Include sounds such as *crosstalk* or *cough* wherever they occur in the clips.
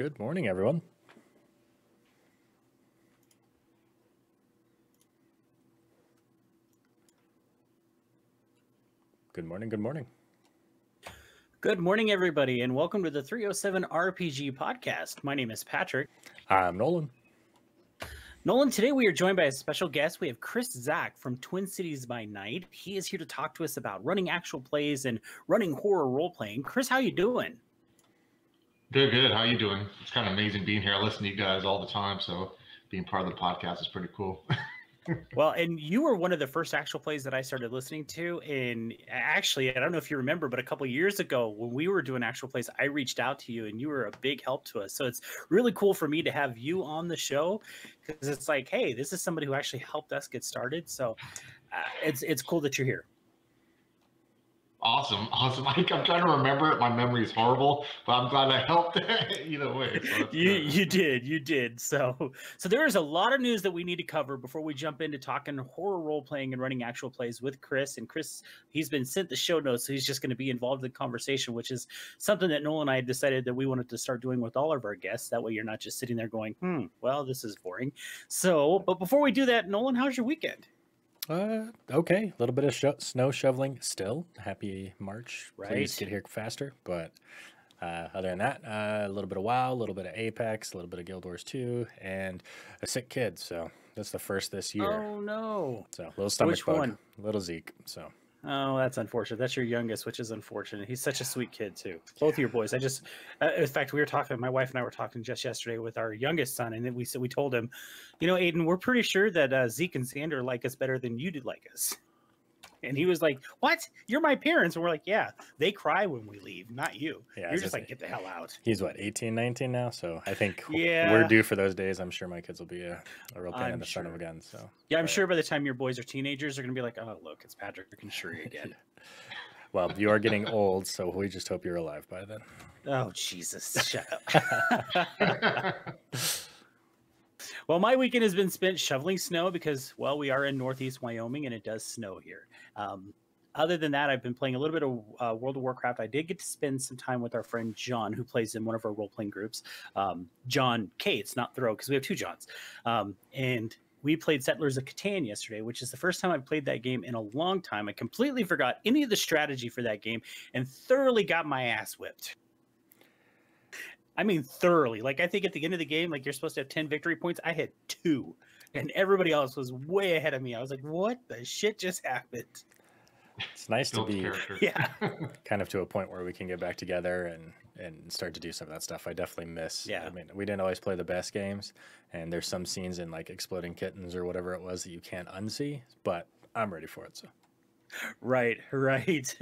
Good morning, everyone. Good morning, good morning. Good morning, everybody, and welcome to the 307 RPG podcast. My name is Patrick. I'm Nolan. Nolan, today we are joined by a special guest. We have Chris Zak from Twin Cities by Night. He is here to talk to us about running actual plays and running horror role playing. Chris, how you doing? Good, good. How are you doing? It's kind of amazing being here. I listen to you guys all the time, so being part of the podcast is pretty cool. *laughs* well, and you were one of the first actual plays that I started listening to. And actually, I don't know if you remember, but a couple years ago when we were doing actual plays, I reached out to you and you were a big help to us. So it's really cool for me to have you on the show because it's like, hey, this is somebody who actually helped us get started. So uh, it's it's cool that you're here. Awesome, *laughs* awesome. I, am trying to remember it. My memory is horrible, but I'm glad I helped *laughs* either way. So you you did, you did. So so there is a lot of news that we need to cover before we jump into talking horror role playing and running actual plays with Chris. And Chris, he's been sent the show notes, so he's just going to be involved in the conversation, which is something that Noel and I decided that we wanted to start doing with all of our guests. That way, you're not just sitting there going, "Hmm, well, this is boring." So, but before we do that, Nolan, how's your weekend? Uh, okay. A little bit of sho- snow shoveling still. Happy March. Right. Please get here faster. But uh, other than that, uh, a little bit of WoW, a little bit of Apex, a little bit of Guild Wars 2, and a sick kid. So that's the first this year. Oh, no. So little stomach Which bug. One? Little Zeke. So Oh, that's unfortunate. That's your youngest, which is unfortunate. He's such a sweet kid too. Both of your boys. I just, uh, in fact, we were talking. My wife and I were talking just yesterday with our youngest son, and then we said we told him, you know, Aiden, we're pretty sure that uh, Zeke and Xander like us better than you did like us. And he was like, "What? You're my parents?" And we're like, "Yeah, they cry when we leave, not you. Yeah, You're just like, get the hell out." He's what 18, 19 now, so I think yeah. we're due for those days. I'm sure my kids will be a, a real pain I'm in the sure. front of again. So yeah, I'm but, sure by the time your boys are teenagers, they're gonna be like, "Oh, look, it's Patrick and Shuri *laughs* again." well, you are getting old, so we just hope you're alive by then. Oh Jesus! Shut up. *laughs* *laughs* Well, my weekend has been spent shoveling snow because, well, we are in Northeast Wyoming and it does snow here. Um, other than that, I've been playing a little bit of uh, World of Warcraft. I did get to spend some time with our friend John, who plays in one of our role playing groups. Um, John Cates, not Throw, because we have two Johns. Um, and we played Settlers of Catan yesterday, which is the first time I've played that game in a long time. I completely forgot any of the strategy for that game and thoroughly got my ass whipped. I mean, thoroughly. Like, I think at the end of the game, like, you're supposed to have 10 victory points. I had two, and everybody else was way ahead of me. I was like, what the shit just happened? It's nice to be *laughs* yeah, *laughs* kind of to a point where we can get back together and and start to do some of that stuff. I definitely miss. Yeah, I mean, we didn't always play the best games, and there's some scenes in like exploding kittens or whatever it was that you can't unsee. But I'm ready for it. So, right, *laughs* right.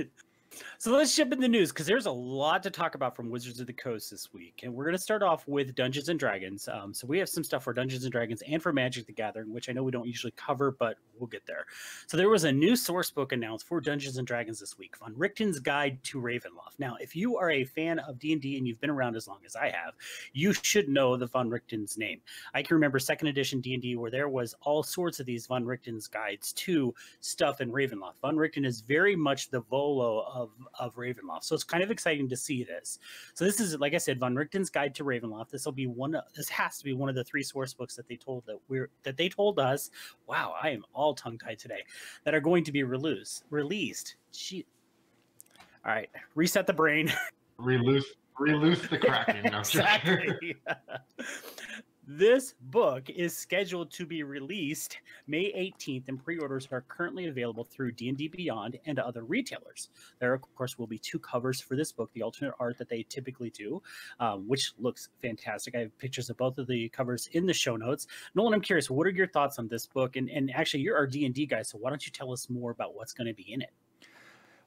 So let's jump in the news because there's a lot to talk about from Wizards of the Coast this week. And we're going to start off with Dungeons and Dragons. Um, so we have some stuff for Dungeons and Dragons and for Magic the Gathering, which I know we don't usually cover, but we'll get there. So there was a new source book announced for Dungeons and Dragons this week, Van Richten's Guide to Ravenloft. Now, if you are a fan of D&D and you've been around as long as I have, you should know the Van Richten's name. I can remember second edition D&D where there was all sorts of these Van Richten's guides to stuff in Ravenloft. Van Richten is very much the Volo of, of Ravenloft. So it's kind of exciting to see this. So this is, like I said, Van Richten's Guide to Ravenloft. This will be one. Of, this has to be one of the three source books that they told that we're that they told us. Wow, I am all tongue tied today. That are going to be released. Released. She. All right, reset the brain. Release, release the *laughs* kraken. exactly. *laughs* This book is scheduled to be released May 18th, and pre-orders are currently available through D&D Beyond and other retailers. There, of course, will be two covers for this book, the alternate art that they typically do, um, which looks fantastic. I have pictures of both of the covers in the show notes. Nolan, I'm curious, what are your thoughts on this book? And, and actually, you're our D&D guy, so why don't you tell us more about what's going to be in it?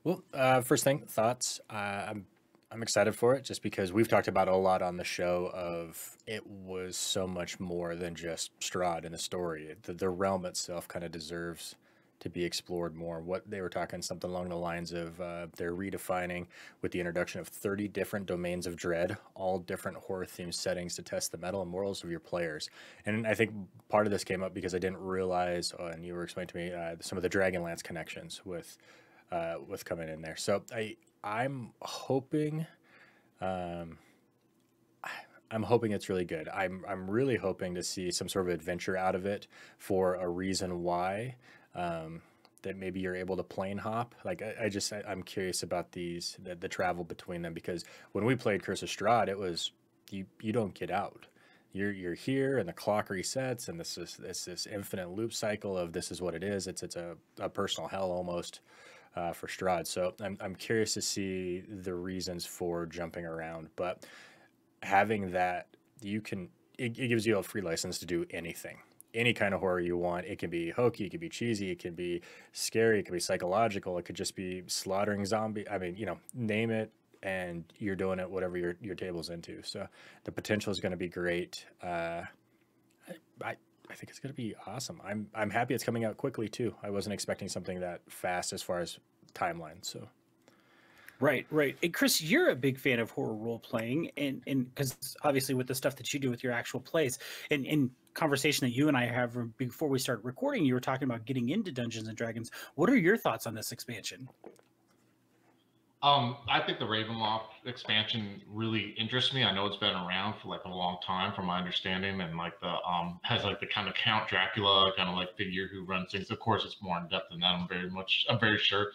Well, uh, first thing, thoughts. Uh, I'm I'm excited for it just because we've talked about a lot on the show of it was so much more than just Strahd in the story. The, the realm itself kind of deserves to be explored more. What they were talking something along the lines of uh, they're redefining with the introduction of 30 different domains of dread, all different horror themed settings to test the metal and morals of your players. And I think part of this came up because I didn't realize, uh, and you were explaining to me uh, some of the Dragonlance connections with uh, with coming in there. So I I'm hoping. Um, I'm hoping it's really good. I'm I'm really hoping to see some sort of adventure out of it for a reason why. Um, that maybe you're able to plane hop. Like I, I just I, am curious about these the, the travel between them because when we played Curse of Strahd, it was you you don't get out. You're you're here and the clock resets and this is this this infinite loop cycle of this is what it is. It's it's a, a personal hell almost uh, for Strahd. So I'm I'm curious to see the reasons for jumping around, but having that you can it, it gives you a free license to do anything any kind of horror you want. It can be hokey, it can be cheesy, it can be scary, it can be psychological, it could just be slaughtering zombie. I mean, you know, name it, and you're doing it whatever your your table's into. So the potential is going to be great. Uh, I, I I think it's going to be awesome. I'm I'm happy it's coming out quickly too. I wasn't expecting something that fast as far as timeline. So. Right, right. And Chris, you're a big fan of horror role playing, and and because obviously with the stuff that you do with your actual plays, and and conversation that you and I have before we start recording, you were talking about getting into Dungeons and Dragons. What are your thoughts on this expansion? Um, I think the Ravenloft expansion really interests me. I know it's been around for like a long time, from my understanding, and like the um has like the kind of Count Dracula kind of like figure who runs things. Of course, it's more in depth than that. I'm very much, I'm very sure.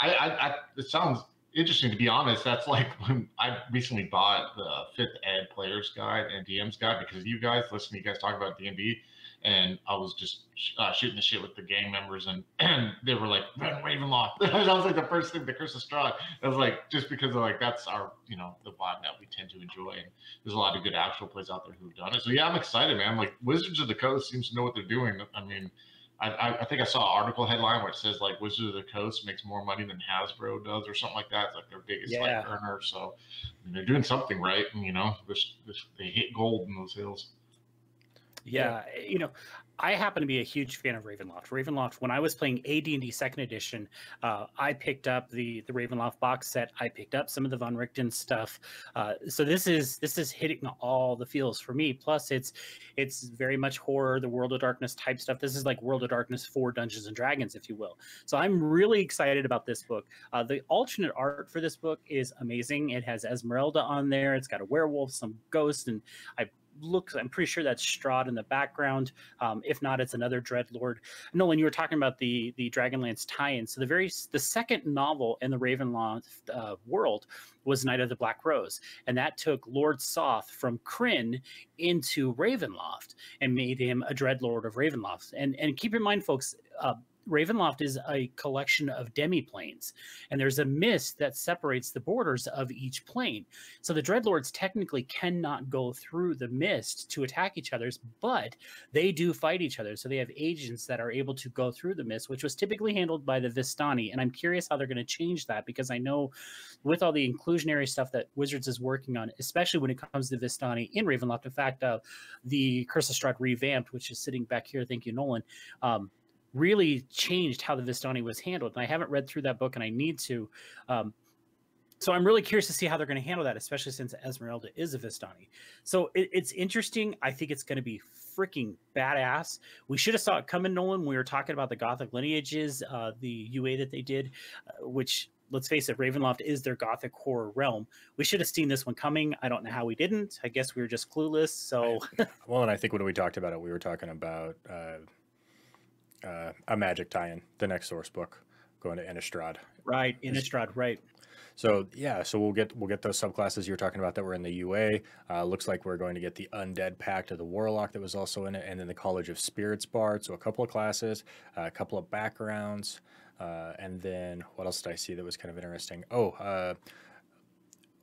I, I, I it sounds interesting to be honest. That's like when I recently bought the Fifth Ed Players Guide and DM's Guide because you guys listen you guys talk about D and D, and I was just uh, shooting the shit with the gang members, and, *clears throat* and they were like, "Run Ravenloft." *laughs* that was like the first thing, the Curse of Strahd. I was like, just because of like that's our you know the vibe that we tend to enjoy, and there's a lot of good actual plays out there who've done it. So yeah, I'm excited, man. Like Wizards of the Coast seems to know what they're doing. I mean I, I, think I saw an article headline where it says like Wizards of the Coast makes more money than Hasbro does or something like that. It's like their biggest yeah. like earner. So I mean, they're doing something right, and you know, this, this, they hit gold in those hills. Yeah, you know, I happen to be a huge fan of Ravenloft. Ravenloft, when I was playing AD&D Second Edition, uh, I picked up the the Ravenloft box set. I picked up some of the Van Richten stuff. Uh, so this is this is hitting all the feels for me. Plus, it's it's very much horror, the World of Darkness type stuff. This is like World of Darkness for Dungeons and Dragons, if you will. So I'm really excited about this book. Uh, the alternate art for this book is amazing. It has Esmeralda on there. It's got a werewolf, some ghosts, and I looks i'm pretty sure that's strahd in the background. Um, if not it's another dreadlord. Nolan you were talking about the the dragonlance tie-in. So the very the second novel in the ravenloft uh, world was Knight of the Black Rose, and that took Lord Soth from Krynn into Ravenloft and made him a Dreadlord of Ravenloft. And and keep in mind, folks, uh, Ravenloft is a collection of demiplanes, and there's a mist that separates the borders of each plane. So the Dreadlords technically cannot go through the mist to attack each other's, but they do fight each other. So they have agents that are able to go through the mist, which was typically handled by the Vistani. And I'm curious how they're going to change that because I know with all the inclusionary stuff that Wizards is working on, especially when it comes to Vistani in Ravenloft. In fact, uh, the Curse of Strahd revamped, which is sitting back here. Thank you, Nolan. Um, really changed how the Vistani was handled. And I haven't read through that book, and I need to. Um, so I'm really curious to see how they're going to handle that, especially since Esmeralda is a Vistani. So it, it's interesting. I think it's going to be freaking badass. We should have saw it coming, Nolan. We were talking about the Gothic lineages, uh, the UA that they did, uh, which let's face it, Ravenloft is their Gothic horror realm. We should have seen this one coming. I don't know how we didn't. I guess we were just clueless. So, *laughs* well, and I think when we talked about it, we were talking about uh, uh, a magic tie-in, the next source book, going to Innistrad. Right, Innistrad, right. So yeah, so we'll get we'll get those subclasses you're talking about that were in the UA. Uh, looks like we're going to get the Undead Pact of the Warlock that was also in it, and then the College of Spirits Bard. So a couple of classes, uh, a couple of backgrounds, uh, and then what else did I see that was kind of interesting? Oh, uh,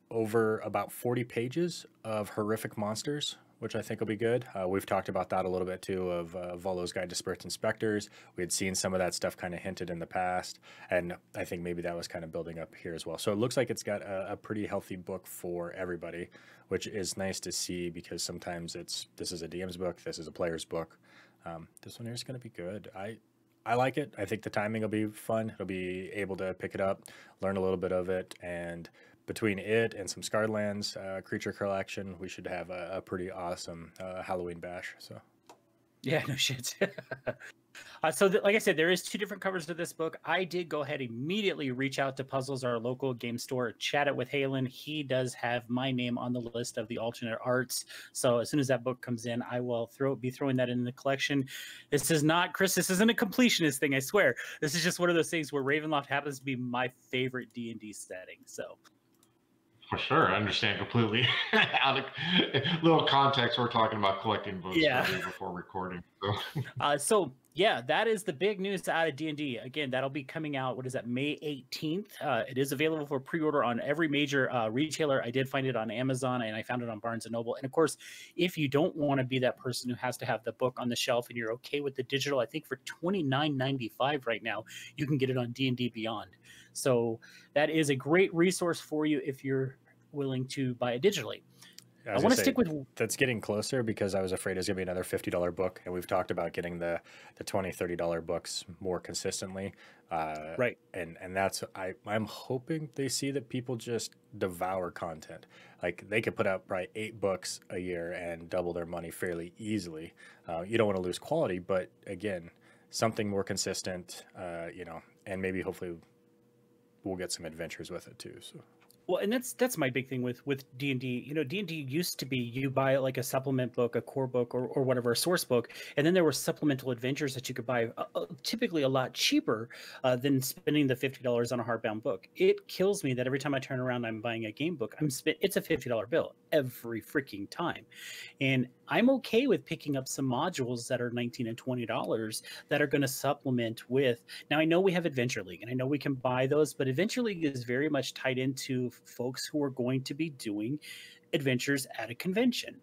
over about 40 pages of horrific monsters which I think will be good. Uh, we've talked about that a little bit too of uh, Volo's Guide to Spirits and Specters. We had seen some of that stuff kind of hinted in the past, and I think maybe that was kind of building up here as well. So it looks like it's got a, a pretty healthy book for everybody, which is nice to see because sometimes it's this is a DM's book, this is a player's book. Um, this one here is going to be good. I I like it. I think the timing will be fun. It'll be able to pick it up, learn a little bit of it, and between it and some Scarred Lands uh, creature collection, we should have a, a pretty awesome uh, Halloween bash. So, yeah, no shit. *laughs* Uh, so, th- like I said, there is two different covers to this book. I did go ahead immediately reach out to Puzzles, our local game store, chat it with Halen. He does have my name on the list of the alternate arts. So as soon as that book comes in, I will throw be throwing that in the collection. This is not Chris. This isn't a completionist thing. I swear. This is just one of those things where Ravenloft happens to be my favorite D and D setting. So for sure, I understand completely. *laughs* Out of little context, we're talking about collecting books Yeah. before recording. So *laughs* Uh, so yeah, that is the big news out of D and D. Again, that'll be coming out. What is that? May eighteenth. Uh, it is available for pre-order on every major uh, retailer. I did find it on Amazon, and I found it on Barnes and Noble. And of course, if you don't want to be that person who has to have the book on the shelf, and you're okay with the digital, I think for twenty nine ninety five right now, you can get it on D and D Beyond. So that is a great resource for you if you're willing to buy it digitally. I, was want gonna stick with that's getting closer because I was afraid it's gonna be another fifty dollar book, and we've talked about getting the the 20 30 dollar books more consistently. Uh, right. and and that's I I'm hoping they see that people just devour content. Like they could put out probably eight books a year and double their money fairly easily. Uh, you don't want to lose quality, but again, something more consistent. Uh, you know, and maybe hopefully we'll get some adventures with it too. So Well, and that's that's my big thing with with D and D. You know, D and D used to be you buy like a supplement book, a core book, or, or whatever, a source book, and then there were supplemental adventures that you could buy, uh, uh, typically a lot cheaper uh, than spending the fifty dollars on a hardbound book. It kills me that every time I turn around, I'm buying a game book. I'm spent. It's a fifty dollar bill every freaking time, and I'm okay with picking up some modules that are nineteen and twenty dollars that are going to supplement with. Now I know we have Adventure League, and I know we can buy those, but Adventure League is very much tied into folks who are going to be doing adventures at a convention.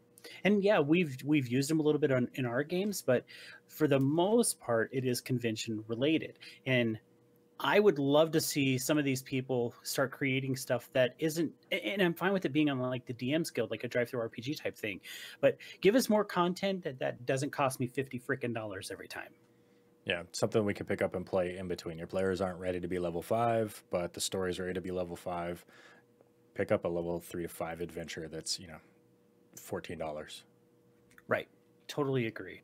And yeah, we've we've used them a little bit on, in our games, but for the most part, it is convention related. And I would love to see some of these people start creating stuff that isn't, and I'm fine with it being on like the DM's Guild, like a DriveThruRPG type thing. But give us more content that that doesn't cost me fifty freaking dollars every time. Yeah, something we can pick up and play in between. Your players aren't ready to be level five, but the story's ready to be level five. Pick up a level three to five adventure that's, you know, fourteen dollars. Right. Totally agree.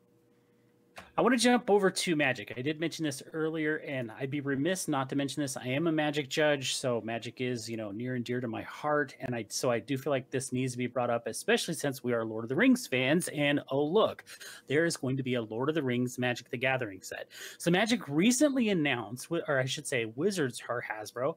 I want to jump over to Magic. I did mention this earlier, and I'd be remiss not to mention this. I am a Magic judge, so Magic is, you know, near and dear to my heart, and I so I do feel like this needs to be brought up, especially since we are Lord of the Rings fans. And oh look, there is going to be a Lord of the Rings Magic the Gathering set. So Magic recently announced, or I should say, Wizards or Hasbro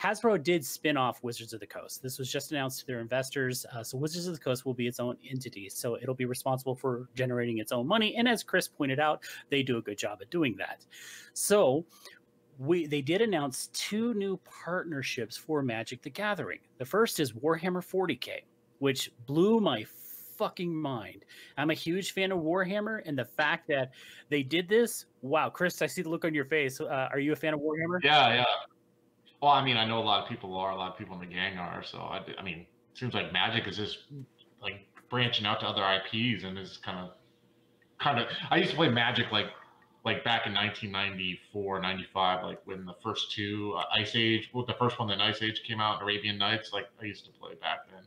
Hasbro did spin off Wizards of the Coast. This was just announced to their investors. Uh, so Wizards of the Coast will be its own entity. So it'll be responsible for generating its own money. And as Chris pointed out, they do a good job at doing that. So we they did announce two new partnerships for Magic the Gathering. The first is Warhammer 40K, which blew my fucking mind. I'm a huge fan of Warhammer, and the fact that they did this, wow, Chris, I see the look on your face. Uh, are you a fan of Warhammer? Yeah, yeah. Well, I mean, I know a lot of people are. A lot of people in the gang are. So I, I mean, it seems like Magic is just like branching out to other IPs and is kind of, kind of. I used to play Magic like, like back in 1994, 95, like when the first two uh, Ice Age, well, the first one, then Ice Age came out, Arabian Nights. Like I used to play back then,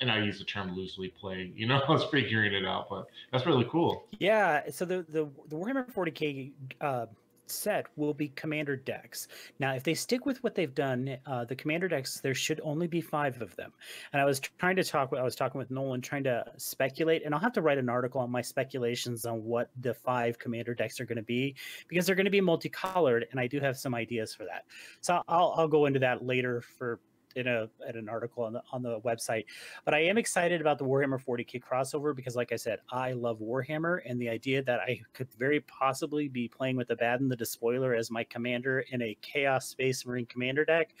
and I use the term loosely play. You know, *laughs* I was figuring it out, but that's really cool. Yeah. So the the, the Warhammer 40k uh, set will be commander decks. Now, if they stick with what they've done, uh, the commander decks there should only be five of them. And I was trying to talk. I was talking with Nolan, trying to speculate, and I'll have to write an article on my speculations on what the five commander decks are going to be because they're going to be multicolored, and I do have some ideas for that. So I'll I'll go into that later for in a at an article on the on the website. But I am excited about the Warhammer 40k crossover because, like I said, I love Warhammer, and the idea that I could very possibly be playing with Abaddon the Despoiler as my commander in a Chaos Space Marine commander deck,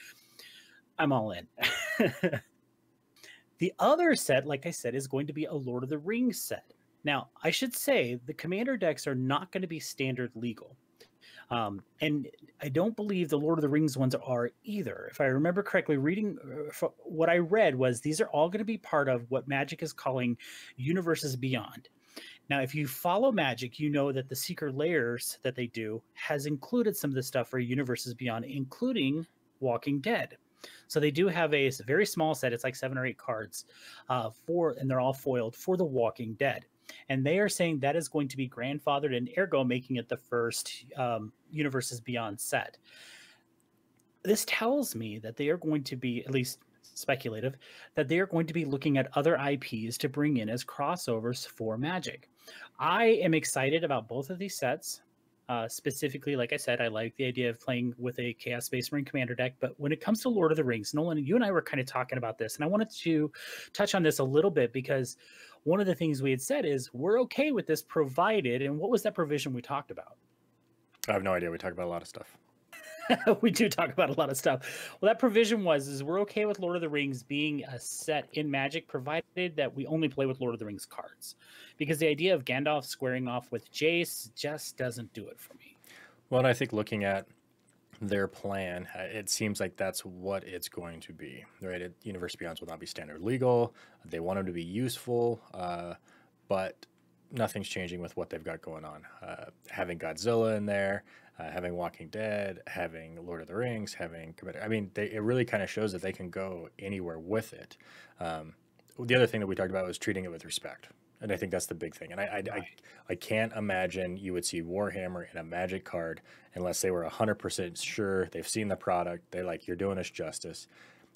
I'm all in. *laughs* the other set, like I said, is going to be a Lord of the Rings set. Now, I should say the commander decks are not going to be standard legal. Um, and I don't believe the Lord of the Rings ones are either. If I remember correctly, reading uh, what I read was these are all going to be part of what Magic is calling Universes Beyond. Now, if you follow Magic, you know that the Secret Lairs that they do has included some of the stuff for Universes Beyond, including Walking Dead. So they do have a very small set. It's like seven or eight cards uh, for, and they're all foiled for the Walking Dead. And they are saying that is going to be grandfathered and ergo making it the first um, Universes Beyond set. This tells me that they are going to be, at least speculative, that they are going to be looking at other IPs to bring in as crossovers for Magic. I am excited about both of these sets. Uh, specifically, like I said, I like the idea of playing with a Chaos Space Marine Commander deck. But when it comes to Lord of the Rings, Nolan, you and I were kind of talking about this, and I wanted to touch on this a little bit because one of the things we had said is we're okay with this provided. And what was that provision we talked about? I have no idea. We talk about a lot of stuff. *laughs* we do talk about a lot of stuff. Well, that provision was is we're okay with Lord of the Rings being a set in Magic, provided that we only play with Lord of the Rings cards, because the idea of Gandalf squaring off with Jace just doesn't do it for me. Well, and I think looking at their plan, uh, it seems like that's what it's going to be. Right? It, Universe Beyond will not be standard legal. They want them to be useful, uh, but nothing's changing with what they've got going on. Uh, having Godzilla in there, uh, having Walking Dead, having Lord of the Rings, having I mean, they, it really kind of shows that they can go anywhere with it. Um, the other thing that we talked about was treating it with respect, and I think that's the big thing. And I, I, right. I, I, can't imagine you would see Warhammer in a Magic card unless they were hundred percent sure they've seen the product. They're like, you're doing us justice.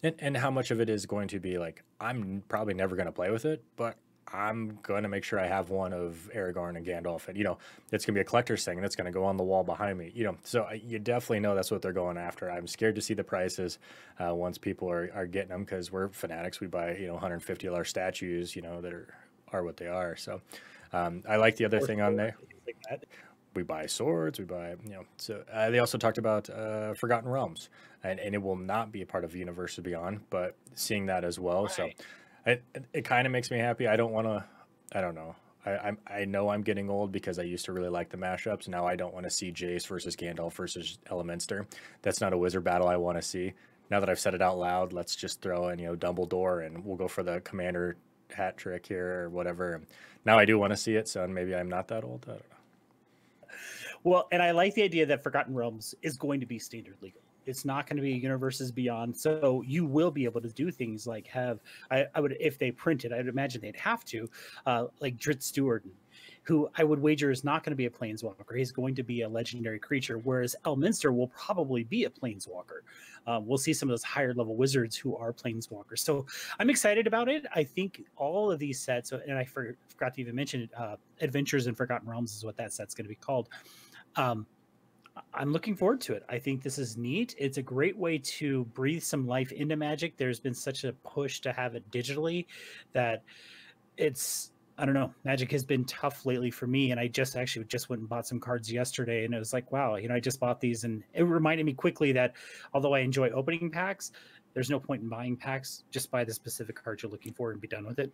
And, and how much of it is going to be like I'm probably never going to play with it, but I'm going to make sure I have one of Aragorn and Gandalf. And, you know, it's going to be a collector's thing and it's going to go on the wall behind me, you know. So I, you definitely know that's what they're going after. I'm scared to see the prices uh, once people are, are getting them because we're fanatics. We buy, you know, $150 statues, you know, that are, are what they are. So um, I like the other thing on there. we buy swords, we buy, you know. So uh, they also talked about uh, Forgotten Realms, and, and it will not be a part of Universes Beyond, but seeing that as well. Right. So it, it, kind of makes me happy. I don't want to. I don't know. I, I'm, I know I'm getting old because I used to really like the mashups. Now I don't want to see Jace versus Gandalf versus Elminster. That's not a wizard battle I want to see. Now that I've said it out loud, let's just throw in you know Dumbledore and we'll go for the commander hat trick here or whatever. Now I do want to see it, so maybe I'm not that old. I don't know. Well, and I like the idea that Forgotten Realms is going to be standard legal. It's not going to be universes beyond. So you will be able to do things like have I, I would if they printed, I'd imagine they'd have to, uh, like Drizzt Do'Urden, who I would wager is not going to be a planeswalker. He's going to be a legendary creature, whereas Elminster will probably be a planeswalker. Um, we'll see some of those higher level wizards who are planeswalkers. So I'm excited about it. I think all of these sets, and I forgot to even mention uh, Adventures in Forgotten Realms is what that set's going to be called. Um, I'm looking forward to it. I think this is neat. It's a great way to breathe some life into Magic. There's been such a push to have it digitally that it's I don't know. Magic has been tough lately for me, and I just actually just went and bought some cards yesterday, and it was like, wow, you know, I just bought these, and it reminded me quickly that although I enjoy opening packs, there's no point in buying packs. Just buy the specific card you're looking for and be done with it.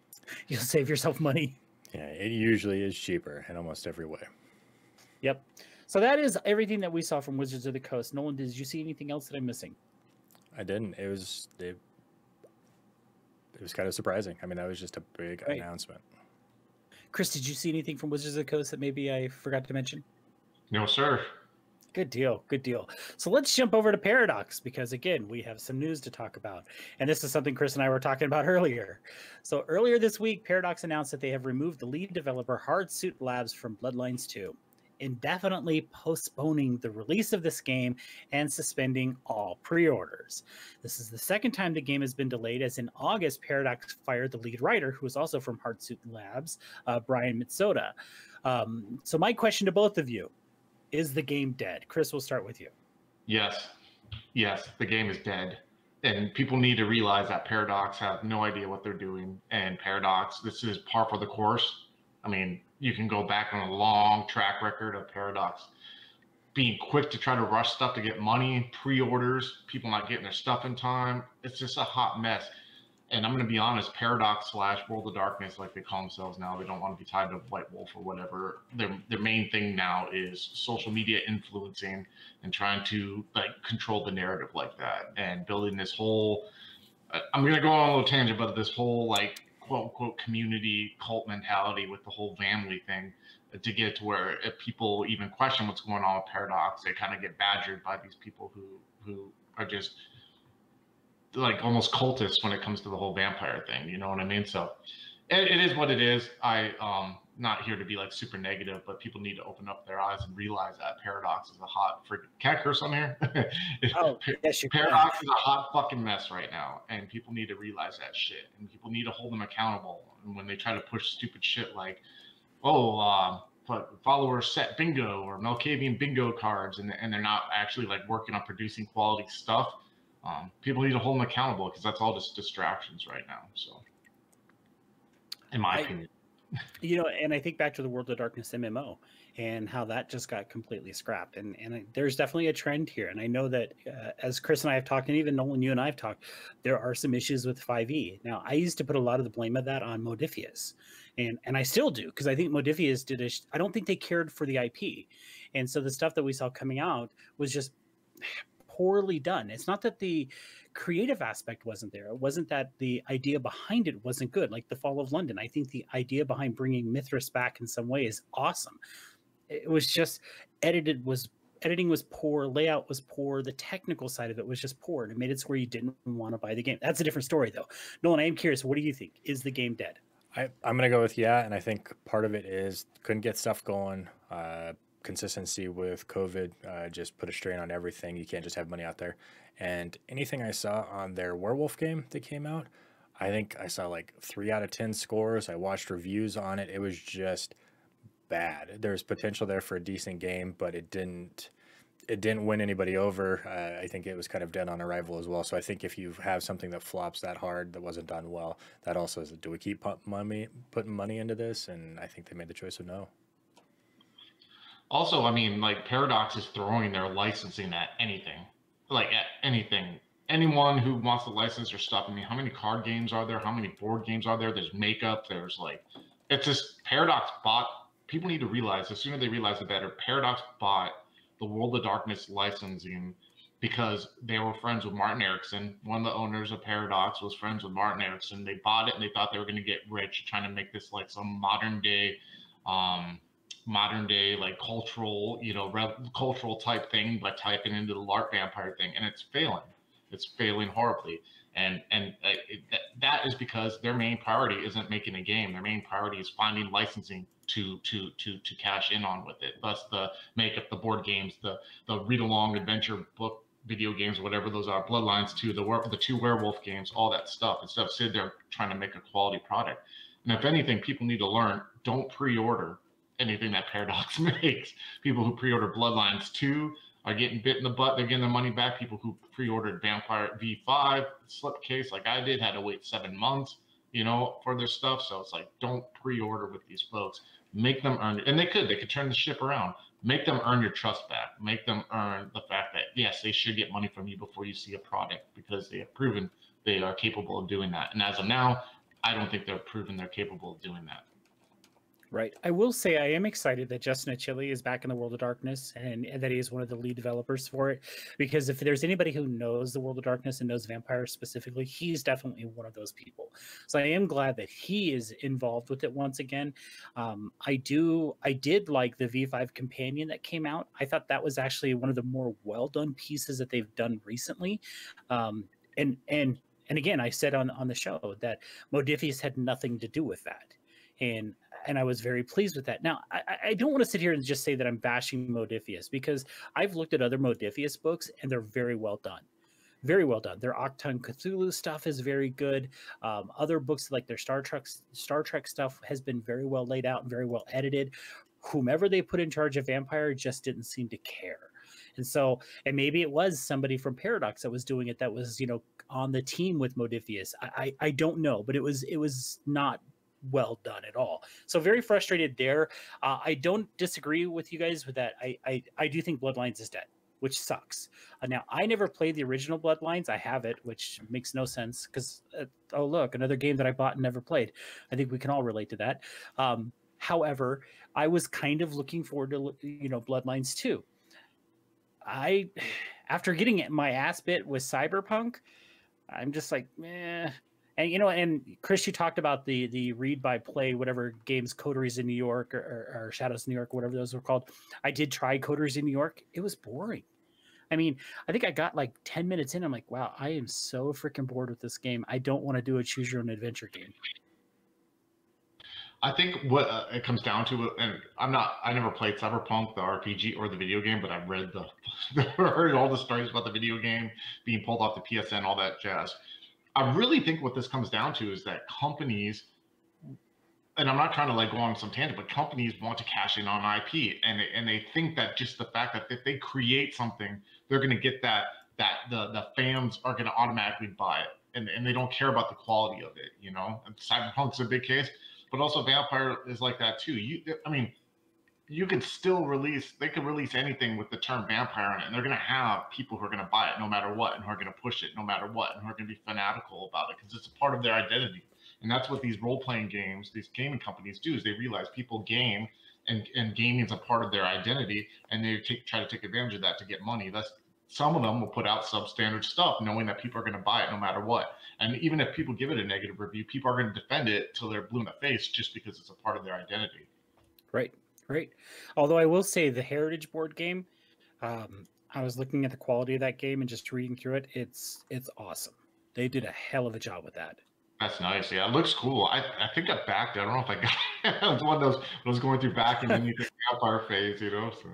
*laughs* You'll save yourself money. Yeah, it usually is cheaper in almost every way. Yep. So that is everything that we saw from Wizards of the Coast. Nolan, did you see anything else that I'm missing? I didn't. It was it, it was kind of surprising. I mean, that was just a big right. announcement. Chris, did you see anything from Wizards of the Coast that maybe I forgot to mention? No, sir. Good deal. Good deal. So let's jump over to Paradox because, again, we have some news to talk about. And this is something Chris and I were talking about *laughs* earlier. So, earlier this week, Paradox announced that they have removed the lead developer Hardsuit Labs from Bloodlines 2 indefinitely postponing the release of this game and suspending all pre orders. This is the second time the game has been delayed, as in August, Paradox fired the lead writer, who is also from Hardsuit Labs, uh, Brian Mitsoda. Um, so, my question to both of you is the game dead? Chris, we'll start with you. Yes. Yes, the game is dead. And people need to realize that Paradox have no idea what they're doing. And Paradox, this is par for the course. I mean, you can go back on a long track record of Paradox being quick to try to rush stuff to get money, pre-orders, people not getting their stuff in time. It's just a hot mess. And I'm going to be honest, Paradox slash World of Darkness, like they call themselves now, they don't want to be tied to White Wolf or whatever. Their their main thing now is social media influencing and trying to like control the narrative like that and building this whole. I'm going to go on a little tangent, but this whole like quote unquote community cult mentality with the whole family thing to get to where if people even question what's going on with Paradox, they kind of get badgered by these people who who are just like almost cultists when it comes to the whole vampire thing. You know what I mean? So it, it is what it is. I um not here to be like super negative, but people need to open up their eyes and realize that Paradox is a hot freaking can I curse on here? *laughs* oh, yes, you Paradox can. is a hot fucking mess right now, and people need to realize that shit, and people need to hold them accountable. And when they try to push stupid shit like, oh, uh, followers set bingo or Malkavian bingo cards, and and they're not actually like working on producing quality stuff. Um, people need to hold them accountable because that's all just distractions right now. So, in my I, opinion you know, and I think back to the World of Darkness MMO and how that just got completely scrapped. And and there's definitely a trend here. And I know that uh, as Chris and I have talked, and even Nolan, you and I have talked, there are some issues with 5e. Now, I used to put a lot of the blame of that on Modiphius, and and I still do because I think Modiphius did. I don't think they cared for the IP, and so the stuff that we saw coming out was just poorly done. It's not that the creative aspect wasn't there. It wasn't that the idea behind it wasn't good. Like the Fall of London, I think the idea behind bringing Mithras back in some way is awesome. It was just edited was editing was poor, layout was poor, the technical side of it was just poor, and it made it where you didn't want to buy the game. That's a different story, though. Nolan, I am curious. What do you think? Is the game dead? I, I'm gonna go with yeah, and I think part of it is couldn't get stuff going. Uh, consistency with COVID uh, just put a strain on everything. You can't just have money out there. And anything I saw on their werewolf game that came out, I think I saw like three out of 10 scores. I watched reviews on it. It was just bad. There's potential there for a decent game, but it didn't. It didn't win anybody over. Uh, I think it was kind of dead on arrival as well. So I think if you have something that flops that hard that wasn't done well, that also is. Do we keep money putting money into this? And I think they made the choice of no. Also, I mean, like Paradox is throwing their licensing at anything like at anything. Anyone who wants to license their stuff. I mean, how many card games are there? How many board games are there? There's makeup. There's like, it's just Paradox bought. People need to realize the sooner they realize the better. Paradox bought the World of Darkness licensing because they were friends with Martin Ericsson. One of the owners of Paradox was friends with Martin Ericsson. They bought it and they thought they were going to get rich, trying to make this like some modern day um, modern day like cultural you know rev- cultural type thing by typing into the larp vampire thing and it's failing. It's failing horribly. And and uh, it, that is because their main priority isn't making a game. Their main priority is finding licensing to to to to cash in on with it. Thus the make up the board games the the read along adventure book video games whatever those are bloodlines 2 the the two werewolf games all that stuff instead of sitting there trying to make a quality product. And if anything people need to learn don't pre-order anything that Paradox *laughs* makes. People who pre-order Bloodlines 2 are getting bit in the butt. They're getting their money back. People who pre-ordered Vampire V5 slipcase, like I did, had to wait seven months, you know, for their stuff. So it's like, don't pre-order with these folks. Make them earn. And they could. They could turn the ship around. Make them earn your trust back. Make them earn the fact that, yes, they should get money from you before you see a product because they have proven they are capable of doing that. And as of now, I don't think they're proven they're capable of doing that. Right. I will say I am excited that Justin Achilli is back in the World of Darkness and, and, that he is one of the lead developers for it. Because if there's anybody who knows the World of Darkness and knows vampires specifically, he's definitely one of those people. So I am glad that he is involved with it once again. Um, I do. I did like the V5 companion that came out. I thought that was actually one of the more well done pieces that they've done recently. Um, and and and again, I said on on the show that Modiphius had nothing to do with that. And and I was very pleased with that. Now, I, I don't want to sit here and just say that I'm bashing Modiphius because I've looked at other Modiphius books and they're very well done. Very well done. Their Achtung Cthulhu stuff is very good. Um, other books like their Star Trek Star Trek stuff has been very well laid out and very well edited. Whomever they put in charge of Vampire just didn't seem to care. And so, and maybe it was somebody from Paradox that was doing it that was, you know, on the team with Modiphius. I, I, I don't know, but it was it was not well done at all. So very frustrated there. Uh, I don't disagree with you guys with that. I, I I do think Bloodlines is dead, which sucks. Uh, now I never played the original Bloodlines. I have it, which makes no sense because uh, oh look, another game that I bought and never played. I think we can all relate to that. Um, however, I was kind of looking forward to you know Bloodlines too. I *sighs* after getting my ass bit with Cyberpunk, I'm just like, eh and you know, and Chris, you talked about the the read by play, whatever games, Coteries in New York or, or, or Shadows New York, whatever those were called. I did try Coteries in New York. It was boring. I mean, I think I got like 10 minutes in. I'm like, wow, I am so freaking bored with this game. I don't want to do a choose your own adventure game. I think what uh, it comes down to, and I'm not, I never played Cyberpunk, the RPG or the video game, but I've read the, *laughs* heard all the stories about the video game being pulled off the PSN, all that jazz. I really think what this comes down to is that companies, and I'm not trying to like go on some tangent, but companies want to cash in on IP, and they, and they think that just the fact that if they create something, they're going to get that that the the fans are going to automatically buy it, and and they don't care about the quality of it. You know, and Cyberpunk's a big case but also Vampire is like that too. You, I mean, you could still release. They could release anything with the term vampire in it, and they're gonna have people who are gonna buy it no matter what, and who are gonna push it no matter what, and who are gonna be fanatical about it because it's a part of their identity. And that's what these role playing games, these gaming companies do, is they realize people game and, and gaming is a part of their identity and they take, try to take advantage of that to get money. That's some of them will put out substandard stuff knowing that people are going to buy it no matter what. And even if people give it a negative review, people are going to defend it till they're blue in the face just because it's a part of their identity. Right, right. Although I will say the Heritage board game, um, I was looking at the quality of that game and just reading through it. It's it's awesome. They did a hell of a job with that. That's nice. Yeah, it looks cool. I, I think I backed. I don't know if I got. *laughs* it's one of those. I was going through back and then you think vampire phase, you know. So.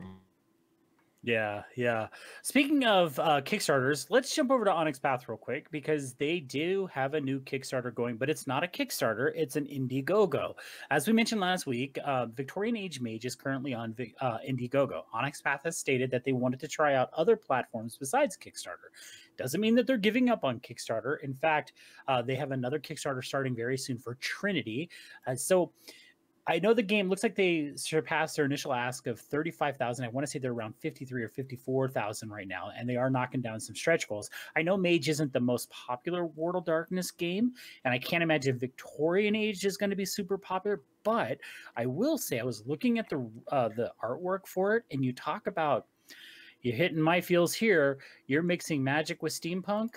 Yeah, yeah. Speaking of uh, Kickstarters, let's jump over to Onyx Path real quick because they do have a new Kickstarter going, but it's not a Kickstarter; it's an Indiegogo. As we mentioned last week, uh, Victorian Age Mage is currently on uh, Indiegogo. Onyx Path has stated that they wanted to try out other platforms besides Kickstarter. Doesn't mean that they're giving up on Kickstarter. In fact, uh, they have another Kickstarter starting very soon for Trinity. Uh, so I know the game looks like they surpassed their initial ask of 35,000. I want to say they're around 53 or 54,000 right now, and they are knocking down some stretch goals. I know Mage isn't the most popular World Darkness game, and I can't imagine Victorian Age is going to be super popular, but I will say I was looking at the uh, the artwork for it, and you talk about you're hitting my feels here. You're mixing magic with steampunk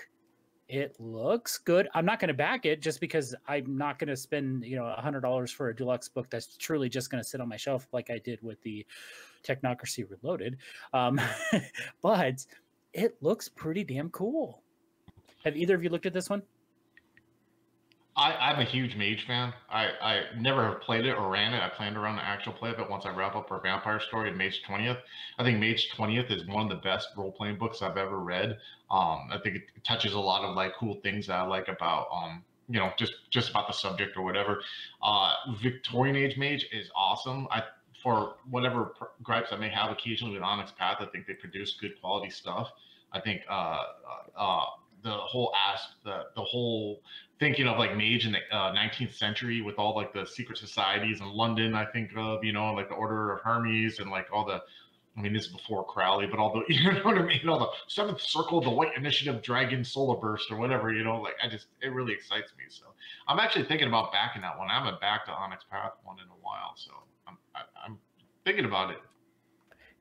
it looks good. I'm not going to back it just because I'm not going to spend, you know, a hundred dollars for a deluxe book that's truly just going to sit on my shelf like I did with the Technocracy Reloaded. Um, *laughs* but it looks pretty damn cool. Have either of you looked at this one? I, am a huge Mage fan. I, I never have played it or ran it. I plan to run the actual play of it once I wrap up our Vampire Story in Mage 20th. I think Mage 20th is one of the best role playing books I've ever read. Um, I think it touches a lot of like cool things that I like about um, you know just just about the subject or whatever. Uh, Victorian Age Mage is awesome. I for whatever gripes I may have occasionally with Onyx Path, I think they produce good quality stuff. I think uh, uh, uh the whole ask the the whole thinking of like mage in the uh, 19th century with all like the secret societies in London. I think of you know like the Order of Hermes and like all the. I mean, this is before Crowley, but all the *laughs* you know what I mean, all the Seventh Circle, the White Initiative, Dragon, Solar Burst, or whatever. You know, like I just it really excites me. So I'm actually thinking about backing that one. I haven't backed the Onyx Path one in a while, so I'm I, am i am thinking about it.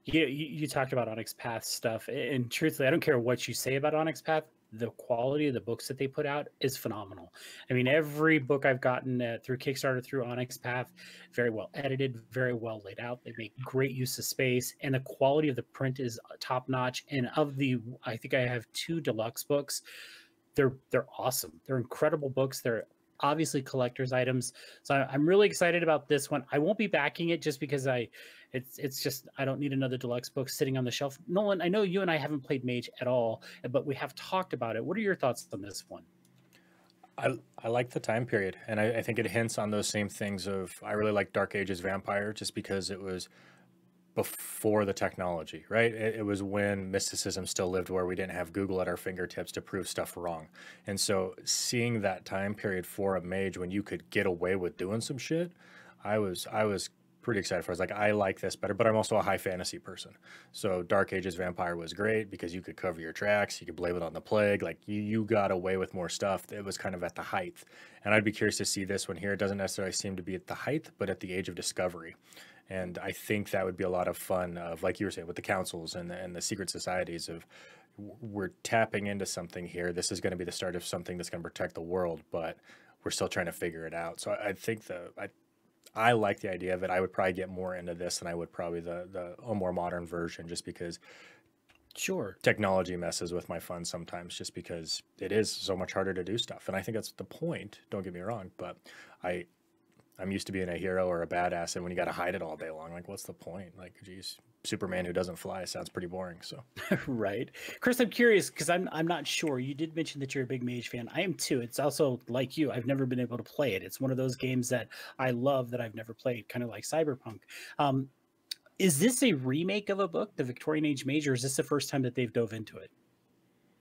Yeah, you, you talked about Onyx Path stuff, and truthfully, I don't care what you say about Onyx Path the quality of the books that they put out is phenomenal. I mean, every book I've gotten uh, through Kickstarter, through Onyx Path, very well edited, very well laid out. They make great use of space, and the quality of the print is uh, top notch. And of the, I think I have two deluxe books. They're they're awesome. They're incredible books. They're obviously collector's items. So I'm really excited about this one. I won't be backing it just because I it's it's just I don't need another deluxe book sitting on the shelf. Nolan, I know you and I haven't played Mage at all, but we have talked about it. What are your thoughts on this one? I, I like the time period, and I, I think it hints on those same things. Of I really like Dark Ages Vampire just because it was before the technology, right? It, it, was when mysticism still lived where we didn't have Google at our fingertips to prove stuff wrong. And so seeing that time period for a mage when you could get away with doing some shit, I was I was pretty excited for. I was like, I like this better, but I'm also a high fantasy person. So Dark Ages Vampire was great because you could cover your tracks, you could blame it on the plague, like you, you got away with more stuff. It was kind of at the height. And I'd be curious to see this one here. It doesn't necessarily seem to be at the height, but at the age of discovery. And I think that would be a lot of fun of like you were saying with the councils and the, and the secret societies of we're tapping into something here. This is going to be the start of something that's going to protect the world, but we're still trying to figure it out. So I think the I I like the idea of it. I would probably get more into this than I would probably the the a more modern version, just because. Sure. Technology messes with my fun sometimes, just because it is so much harder to do stuff, and I think that's the point. Don't get me wrong, but I I'm used to being a hero or a badass, and when you got to hide it all day long, like what's the point? Like, geez, Superman who doesn't fly sounds pretty boring. So, *laughs* right, Chris, I'm curious because I'm I'm not sure. You did mention that you're a big Mage fan. I am too. It's also like you. I've never been able to play it. It's one of those games that I love that I've never played, kind of like Cyberpunk. Um, is this a remake of a book, the Victorian Age Mage, or is this the first time that they've dove into it?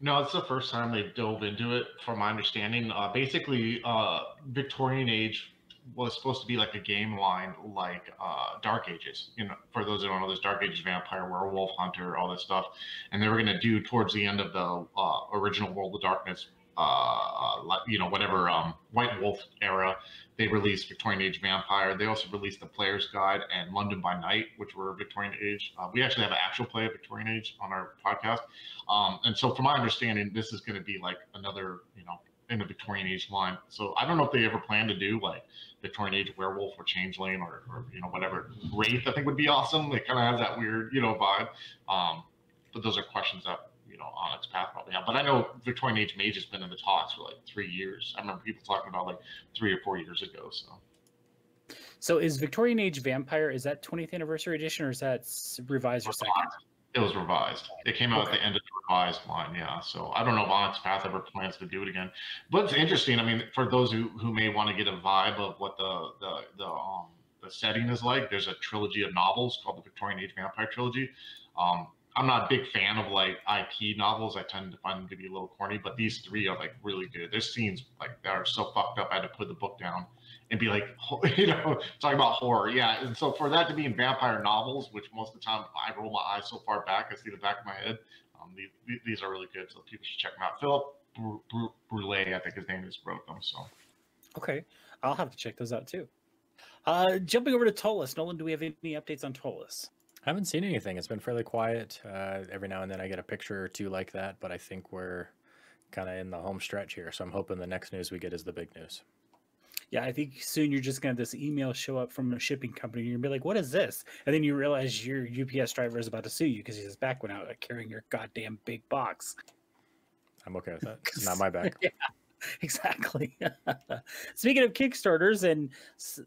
No, it's the first time they dove into it, from my understanding. Uh, basically, uh, Victorian Age was supposed to be like a game line like uh, Dark Ages. You know, for those that don't know, there's Dark Ages Vampire, Werewolf Hunter, all this stuff, and they were going to do towards the end of the uh, original World of Darkness, uh, you know, whatever um, White Wolf era. They released Victorian Age Vampire. They also released the Player's Guide and London by Night, which were Victorian Age. Uh, we actually have an actual play of Victorian Age on our podcast. Um, and so, from my understanding, this is going to be like another, you know, in the Victorian Age line. So I don't know if they ever plan to do like Victorian Age werewolf or changeling or, or you know whatever wraith. I think would be awesome. It kind of has that weird you know vibe. Um, but those are questions that you know Onyx Path probably have. But I know Victorian Age Mage has been in the talks for like three years. I remember people talking about like three or four years ago. So. So is Victorian Age Vampire is that 20th anniversary edition or is that revised or second? It was revised. It came out okay. at the end of the revised line, yeah. So I don't know if Onyx Path ever plans to do it again. But it's interesting. I mean, for those who, who may want to get a vibe of what the the the um the setting is like, there's a trilogy of novels called the Victorian Age Vampire Trilogy. Um, I'm not a big fan of like IP novels. I tend to find them to be a little corny, but these three are like really good. There's scenes like that are so fucked up. I had to put the book down and be like, *laughs* you know, talking about horror. Yeah. And so for that to be in vampire novels, which most of the time I roll my eyes so far back, I see the back of my head. Um, these, these are really good. So people should check them out. Philip Brule, I think his name is, wrote them. So. Okay. I'll have to check those out too. Uh, jumping over to Ptolus. Nolan, do we have any updates on Ptolus? I haven't seen anything. It's been fairly quiet. Uh, every now and then I get a picture or two like that, but I think we're kind of in the home stretch here. So I'm hoping the next news we get is the big news yeah, I think soon you're just gonna have this email show up from a shipping company. And you'll be like, what is this? And then you realize your UPS driver is about to sue you because his back went out carrying your goddamn big box. I'm okay with that. It's *laughs* not my back. yeah, exactly. *laughs* Speaking of Kickstarters and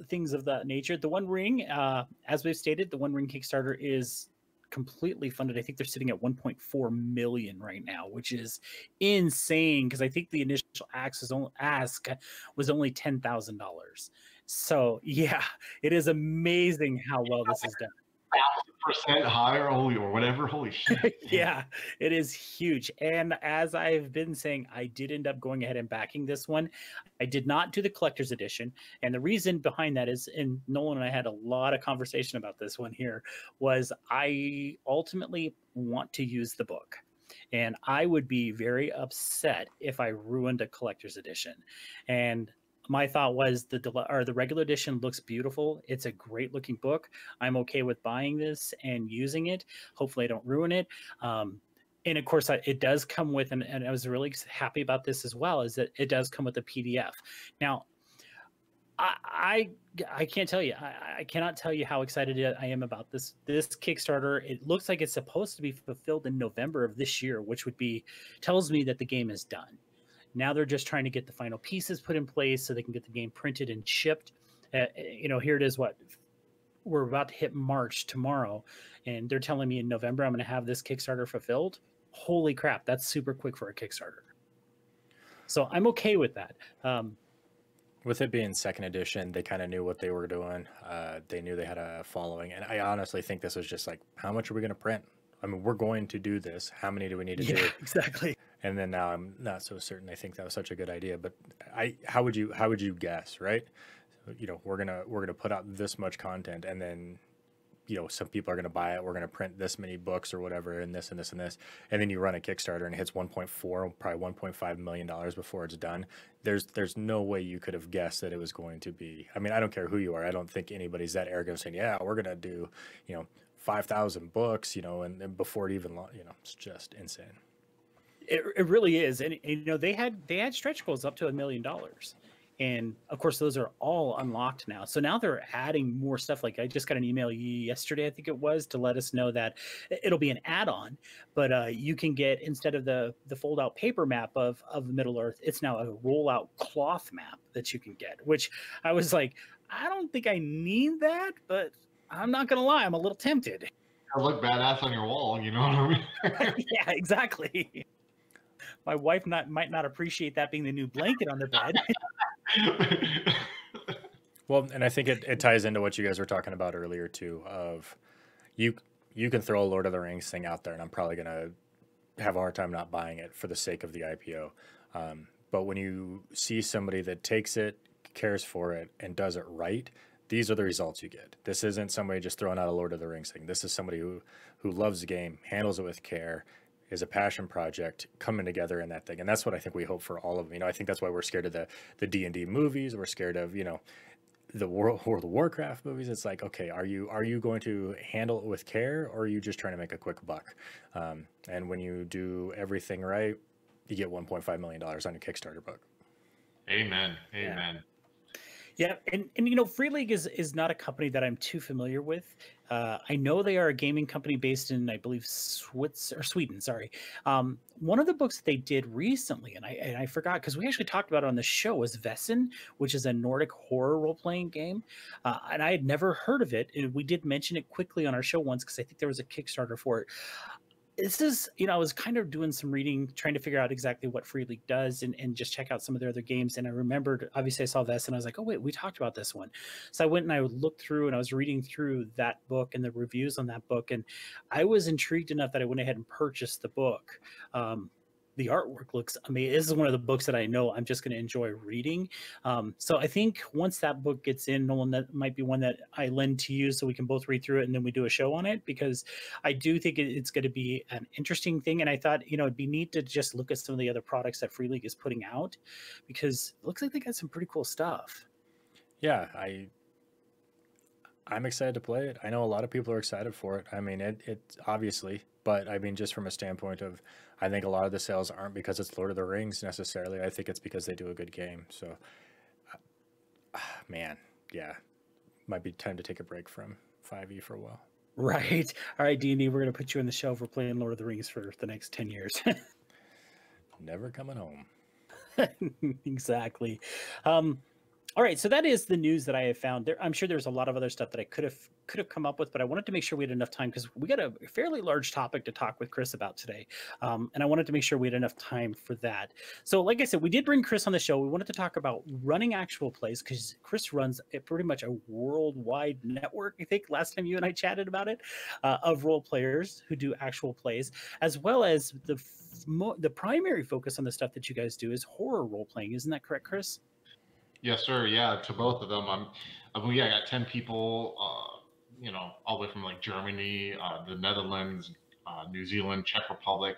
things of that nature, the One Ring, uh, as we've stated, the One Ring Kickstarter is completely funded. I think they're sitting at 1.4 million right now, which is insane because I think the initial ask was only, ask was only ten thousand dollars. So yeah, it is amazing how well this is done percent higher, holy or whatever. Holy shit! *laughs* yeah, it is huge. And as I've been saying, I did end up going ahead and backing this one. I did not do the collector's edition, and the reason behind that is, and Nolan and I had a lot of conversation about this one here, was I ultimately want to use the book. And I would be very upset if I ruined a collector's edition. And my thought was the or the regular edition looks beautiful. It's a great looking book. I'm okay with buying this and using it. Hopefully, I don't ruin it. Um, and of course, it does come with, and, and I was really happy about this as well, is that it does come with a PDF. Now, I, I, I can't tell you. I, I, cannot tell you how excited I am about this this Kickstarter. It looks like it's supposed to be fulfilled in November of this year, which would be tells me that the game is done. Now they're just trying to get the final pieces put in place so they can get the game printed and shipped. Uh, you know, here it is. What we're about to hit March tomorrow, and they're telling me in November I'm going to have this Kickstarter fulfilled. Holy crap, that's super quick for a Kickstarter. So I'm okay with that. Um, with it being second edition, they kind of knew what they were doing. Uh, they knew they had a following, and I honestly think this was just like, how much are we going to print? I mean, we're going to do this. How many do we need to yeah, do? *laughs* Exactly and then now I'm not so certain. I think that was such a good idea, but I how would you how would you guess, right? You know, we're gonna we're gonna put out this much content, and then you know some people are going to buy it. We're going to print this many books or whatever and this and this and this. And then you run a kickstarter and it hits 1.4 probably 1.5 million dollars before it's done. There's there's no way you could have guessed that it was going to be. I mean i don't care who you are. I don't think anybody's that arrogant saying yeah we're going to do you know 5000 books you know and, and before it even you know it's just insane it, it really is, and, and you know they had they had stretch goals up to a million dollars, and of course those are all unlocked now. So now they're adding more stuff. Like I just got an email yesterday, I think it was, to let us know that it'll be an add-on, but uh, you can get instead of the the fold-out paper map of of Middle Earth, it's now a roll-out cloth map that you can get. Which I was like, I don't think I need that, but I'm not gonna lie, I'm a little tempted. I look badass on your wall, you know what I mean? *laughs* yeah, exactly. My wife not might not appreciate that being the new blanket on the bed. *laughs* well, and I think it, it ties into what you guys were talking about earlier too. Of you you can throw a Lord of the Rings thing out there, and I'm probably gonna have a hard time not buying it for the sake of the IPO. Um, but when you see somebody that takes it, cares for it, and does it right, these are the results you get. This isn't somebody just throwing out a Lord of the Rings thing. This is somebody who who loves the game, handles it with care, is a passion project coming together in that thing. And that's what I think we hope for all of them. You know, I think that's why we're scared of the the D and D movies. We're scared of you know the World, World of Warcraft movies. It's like, okay, are you are you going to handle it with care, or are you just trying to make a quick buck? Um, and when you do everything right, you get 1.5 million dollars on your Kickstarter book. Amen. Amen. Yeah. Yeah, and, and you know, Free League is is not a company that I'm too familiar with. Uh, I know they are a gaming company based in, I believe, Switzerland or Sweden. Sorry. Um, one of the books that they did recently, and I and I forgot because we actually talked about it on the show, was Vaesen, which is a Nordic horror role playing game, uh, and I had never heard of it. And we did mention it quickly on our show once because I think there was a Kickstarter for it this is you know i was kind of doing some reading trying to figure out exactly what free league does and, and just check out some of their other games and i remembered obviously i saw this and i was like oh wait we talked about this one. So i went and i looked through and i was reading through that book and the reviews on that book and i was intrigued enough that i went ahead and purchased the book um, the artwork looks I mean, this is one of the books that I know I'm just going to enjoy reading. Um, so I think once that book gets in, Nolan, that might be one that I lend to you so we can both read through it and then we do a show on it because I do think it's going to be an interesting thing. And I thought, you know, it'd be neat to just look at some of the other products that Free League is putting out because it looks like they got some pretty cool stuff. Yeah, I I'm excited to play it. I know a lot of people are excited for it. I mean, it it obviously, but I mean, just from a standpoint of I think a lot of the sales aren't because it's Lord of the Rings necessarily. I think it's because they do a good game. So, uh, *sighs* man, yeah, might be time to take a break from 5e for a while. Right. *laughs* All right, D&D, we're going to put you on the shelf for playing Lord of the Rings for the next 10 years. *laughs* Never coming home. *laughs* exactly. Um, all right, so that is the news that I have found. There, I'm sure there's a lot of other stuff that I could have could have come up with, but I wanted to make sure we had enough time because we got a fairly large topic to talk with Chris about today, um, and I wanted to make sure we had enough time for that. So, like I said, we did bring Chris on the show. We wanted to talk about running actual plays because Chris runs a, pretty much a worldwide network. I think last time you and I chatted about it uh, of role players who do actual plays, as well as the the primary focus on the stuff that you guys do is horror role playing. Isn't that correct, Chris? Yes, sir. Yeah, to both of them. I'm, I mean, yeah, I got ten people. Uh, you know, all the way from like Germany, uh, the Netherlands, uh, New Zealand, Czech Republic,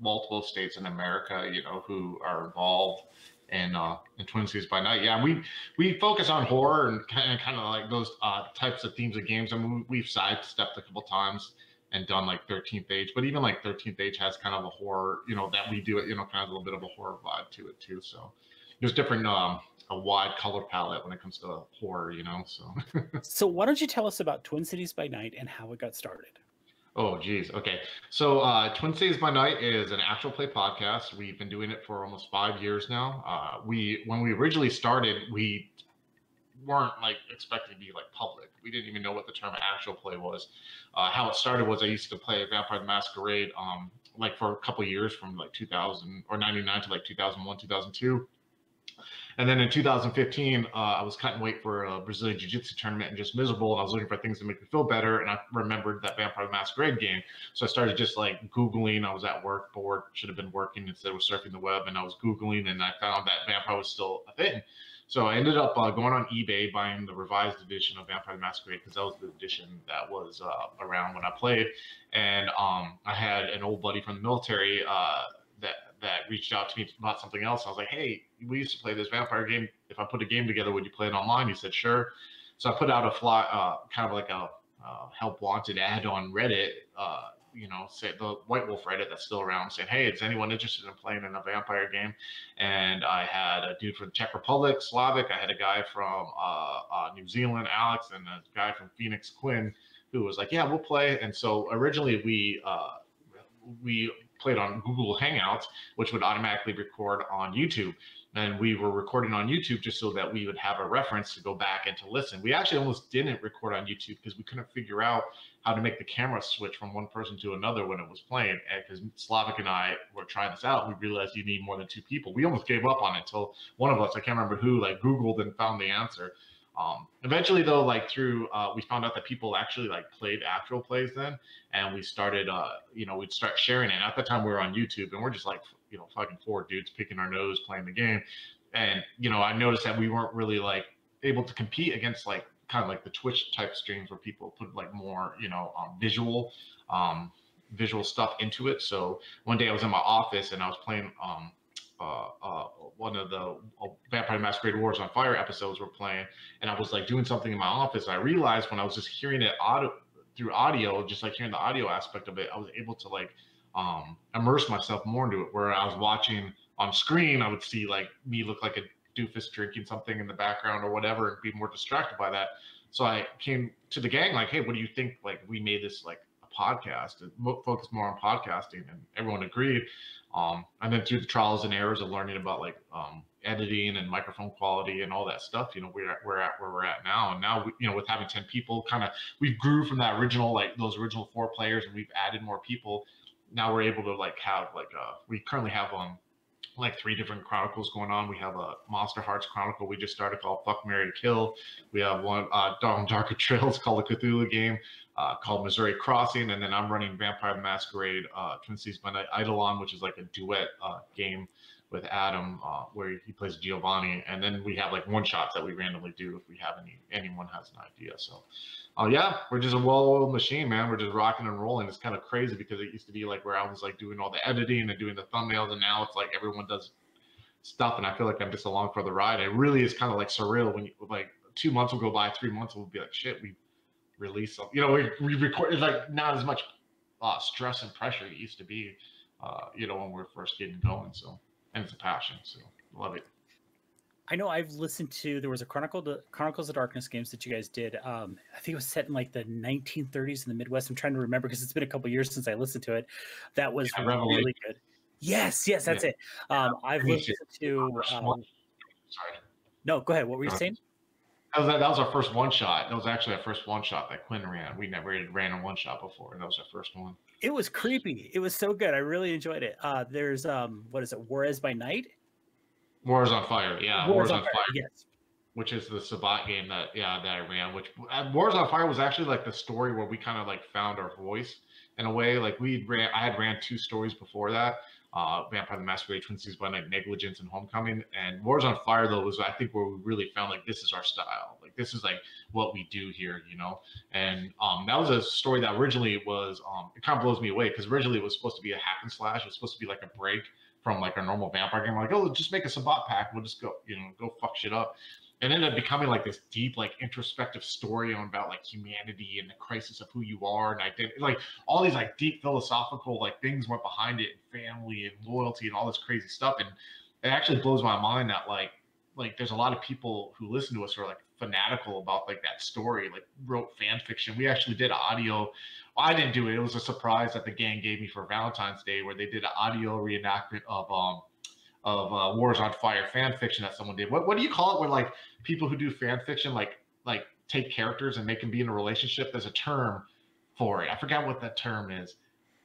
multiple states in America. You know, who are involved in uh, in Twin Cities by Night. Yeah, we we focus on horror and kind of kind of like those uh, types of themes of games. I mean, we've sidestepped a couple times and done like 13th age but even like 13th age has kind of a horror you know that we do it you know kind of a little bit of a horror vibe to it too so there's different um a wide color palette when it comes to horror, you know. So, *laughs* so why don't you tell us about Twin Cities by Night and how it got started? Oh, geez. Okay. So, uh, Twin Cities by Night is an actual play podcast. We've been doing it for almost five years now. Uh, we, when we originally started, we weren't like expected to be like public. We didn't even know what the term actual play was. Uh, how it started was I used to play Vampire the Masquerade, um, like for a couple years from like 2000 or 99 to like 2001, 2002 and then in 2015, uh, I was cutting weight for a Brazilian Jiu Jitsu tournament and just miserable. And I was looking for things to make me feel better. And I remembered that Vampire Masquerade game. So I started just like Googling. I was at work, bored, should have been working instead of surfing the web. And I was Googling and I found that Vampire was still a thing. So I ended up uh, going on eBay, buying the revised edition of Vampire Masquerade because that was the edition that was uh, around when I played. And um, I had an old buddy from the military uh, that reached out to me about something else. I was like, hey, we used to play this vampire game. If I put a game together, would you play it online? He said, sure. So I put out a fly, uh, kind of like a uh, help wanted ad on Reddit, uh, you know, say the White Wolf Reddit that's still around, saying, "Hey, is anyone interested in playing in a vampire game?" And I had a dude from the Czech Republic, Slavic. I had a guy from uh, uh, New Zealand, Alex, and a guy from Phoenix, Quinn, who was like, "Yeah, we'll play." And so originally we uh, we played on Google Hangouts, which would automatically record on YouTube. And we were recording on YouTube just so that we would have a reference to go back and to listen. We actually almost didn't record on YouTube because we couldn't figure out how to make the camera switch from one person to another when it was playing. And because Slavic and I were trying this out, we realized you need more than two people. We almost gave up on it until one of us, I can't remember who, like Googled and found the answer. Um, eventually, though, like through, uh, we found out that people actually like played actual plays then, and we started, uh, you know, we'd start sharing it. At the time, we were on YouTube, and we're just like, you know, fucking four dudes picking our nose playing the game, and you know, I noticed that we weren't really like able to compete against like kind of like the Twitch type streams where people put like more, you know, um, visual, um, visual stuff into it. So one day I was in my office and I was playing um, uh, uh, one of the uh, Vampire Masquerade Wars on Fire episodes were playing, and I was like doing something in my office. I realized when I was just hearing it audio through audio, just like hearing the audio aspect of it, I was able to like um, immerse myself more into it. Where I was watching on screen, I would see like me look like a doofus drinking something in the background or whatever, and be more distracted by that. So I came to the gang like, hey, what do you think? Like we made this like podcast and focus more on podcasting, and everyone agreed. Um, and then through the trials and errors of learning about like um, editing and microphone quality and all that stuff, you know, we're at, we're at where we're at now. And now, we, you know, with having 10 people, kind of, we've grew from that original, like those original four players and we've added more people. Now we're able to like have like, uh, we currently have um, like three different chronicles going on. We have a Monsterhearts Chronicle we just started called Fuck Mary Kill. We have one uh Dawn Darker *laughs* Trails called the Cthulhu game uh, called Missouri Crossing, and then I'm running Vampire Masquerade uh, Twin Cities by Night Eidolon, which is like a duet uh, game with Adam uh, where he plays Giovanni, and then we have like one shots that we randomly do if we have any anyone has an idea. So, uh, yeah, we're just a well-oiled machine, man. We're just rocking and rolling. It's kind of crazy because it used to be like where I was like doing all the editing and doing the thumbnails, and now it's like everyone does stuff, and I feel like I'm just along for the ride. It really is kind of like surreal when you like two months will go by, three months will be like shit. We release something. You know, we, we record it's like not as much uh, stress and pressure it used to be, uh, you know, when we are first getting going. So, and it's a passion. So, love it. I know I've listened to there was a Chronicle to, Chronicles of Darkness games that you guys did. Um, I think it was set in like the 1930s in the Midwest. I'm trying to remember because it's been a couple years since I listened to it. That was yeah, really good. Yes, yes, that's yeah. it. Um, I've listened to. Um, Sorry. No, go ahead. What were you saying? That was, that was our first one shot. That was actually our first one shot that Quinn ran. We never ran a one shot before, and that was our first one. It was creepy. It was so good. I really enjoyed it. Uh, there's um, what is it? Juarez by Night. Wars on Fire. Yeah, Wars, Wars on, Fire. Fire. Yes. Which is the Sabbat game that yeah that I ran. Which uh, Wars on Fire was actually like the story where we kind of like found our voice in a way. Like we ran, I had ran two stories before that uh, Vampire the Masquerade, Twin Cities by Night, Negligence, and Homecoming. And Wars on Fire though was I think where we really found like this is our style. Like this is like what we do here, you know. And um, that was a story that originally was um, it kind of blows me away because originally it was supposed to be a hack and slash. It was supposed to be like a break from like a normal vampire game. Like oh, just make a Sabbat pack. We'll just go, you know, go fuck shit up and ended up becoming like this deep, like introspective story on about like humanity and the crisis of who you are and identity. Like all these like deep philosophical like things went behind it, and family and loyalty and all this crazy stuff. And it actually blows my mind that like like there's a lot of people who listen to us who are like fanatical about like that story, like wrote fan fiction. We actually did audio. I didn't do it. It was a surprise that the gang gave me for Valentine's Day, where they did an audio reenactment of um of uh, Wars on Fire fan fiction that someone did. What what do you call it? Where like people who do fan fiction like like take characters and make them be in a relationship. There's a term for it. I forgot what that term is.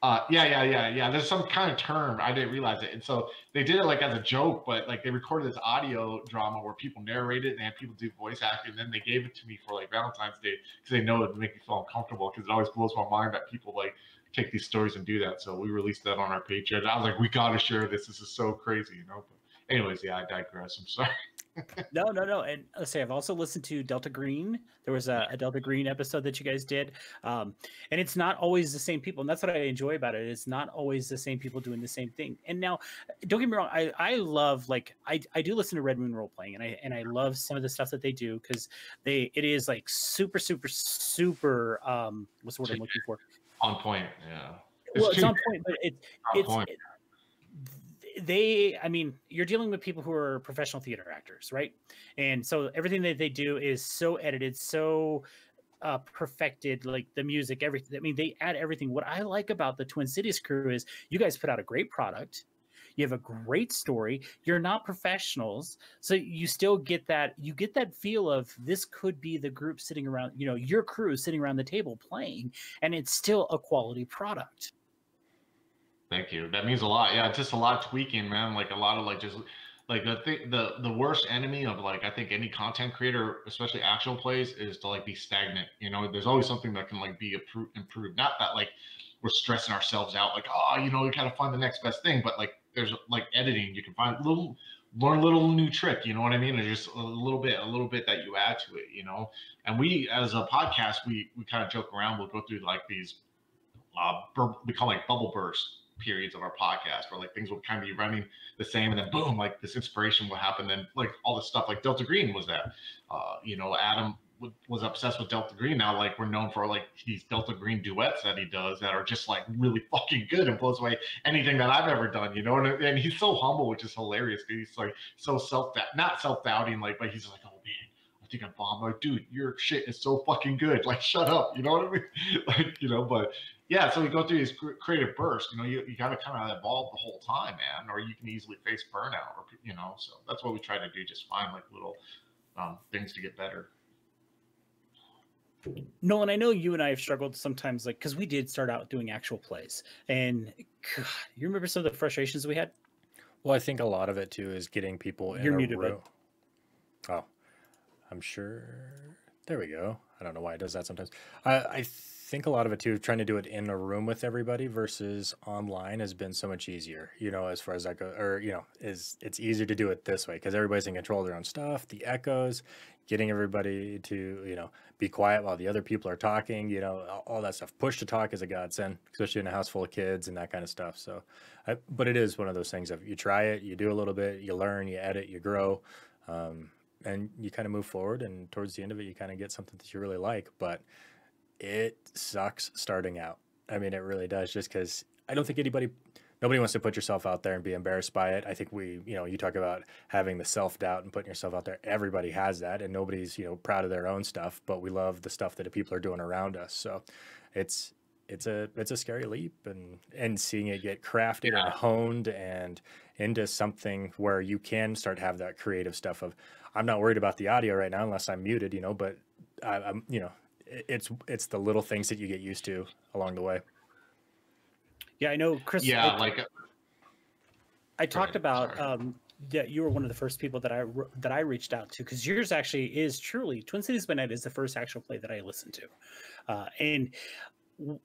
Uh, yeah, yeah, yeah, yeah. There's some kind of term. I didn't realize it. And so they did it like as a joke, but like they recorded this audio drama where people narrated and they had people do voice acting. And then they gave it to me for like Valentine's Day because they know it would make me feel uncomfortable because it always blows my mind that people like take these stories and do that. So we released that on our Patreon. I was like, we got to share this. This is so crazy, you know? But anyways, yeah, I digress. I'm sorry *laughs* no, no, no. And let's say I've also listened to Delta Green. There was a, a Delta Green episode that you guys did, um, and it's not always the same people, and that's what I enjoy about it. It's not always the same people doing the same thing. And now, don't get me wrong, I I love like I I do listen to Red Moon role playing, and I and I love some of the stuff that they do because they it is like super super super um what's the word I'm looking for on point. Yeah. It's well, it's on point, but it, it's. Point. It, they i mean you're dealing with people who are professional theater actors right and so everything that they do is so edited so uh, perfected, like the music, everything. I mean, they add everything. What I like about the Twin Cities crew is you guys put out a great product. You have a great story. You're not professionals, so you still get that. You get that feel of this could be the group sitting around. You know, your crew sitting around the table playing, and it's still a quality product. Thank you. That means a lot. Yeah, just a lot of tweaking, man. Like a lot of like just like the thing the the worst enemy of like I think any content creator, especially actual plays, is to like be stagnant. You know, there's always something that can like be improved. Not that like we're stressing ourselves out, like oh, you know, we gotta find the next best thing. But like there's like editing, you can find little learn a little new trick. You know what I mean? Or just a little bit, a little bit that you add to it. You know, and we as a podcast, we we kind of joke around. We'll go through like these uh, we call like bubble bursts periods of our podcast where like things will kind of be running the same and then boom like this inspiration will happen then like all this stuff like delta green was that uh you know adam was obsessed with delta green now like we're known for like these delta green duets that he does that are just like really *laughs* fucking good and blows away anything that i've ever done you know and, and he's so humble which is hilarious he's like so self doubt, not self-doubting like but he's like oh man I think I'm bomb. Like, dude, your shit is so fucking good. Like, shut up. You know what I mean? *laughs* like, you know, but yeah, so we go through these creative bursts. You know, you, you got to kind of evolve the whole time, man, or you can easily face burnout, or you know. So that's what we try to do. Just find like little um, things to get better. Nolan, I know you and I have struggled sometimes, like because we did start out doing actual plays, and God, you remember some of the frustrations we had. Well, I think a lot of it too is getting people in You're a muted, room. Oh, I'm sure. There we go. I don't know why it does that sometimes. I, I think a lot of it too, trying to do it in a room with everybody versus online has been so much easier. You know, as far as that goes, or you know, is it's easier to do it this way because everybody's in control of their own stuff. The echoes, getting everybody to you know be quiet while the other people are talking. You know, all that stuff. Push to talk is a godsend, especially in a house full of kids and that kind of stuff. So, I, but it is one of those things of you try it, you do a little bit, you learn, you edit, you grow. Um, and you kind of move forward and towards the end of it you kind of get something that you really like but it sucks starting out. I mean, it really does, just because I don't think anybody, nobody wants to put yourself out there and be embarrassed by it. I think we, you know, you talk about having the self doubt and putting yourself out there. Everybody has that, and nobody's, you know, proud of their own stuff, but we love the stuff that people are doing around us. So it's, it's a it's a scary leap and and seeing it get crafted yeah. and honed and into something where you can start to have that creative stuff of I'm not worried about the audio right now unless I'm muted, you know, but I, I'm you know it's it's the little things that you get used to along the way. Yeah, I know, Chris. Yeah, I, like I talked about um, that you were one of the first people that I that I reached out to because yours actually is truly Twin Cities by Night is the first actual play that I listened to, uh, and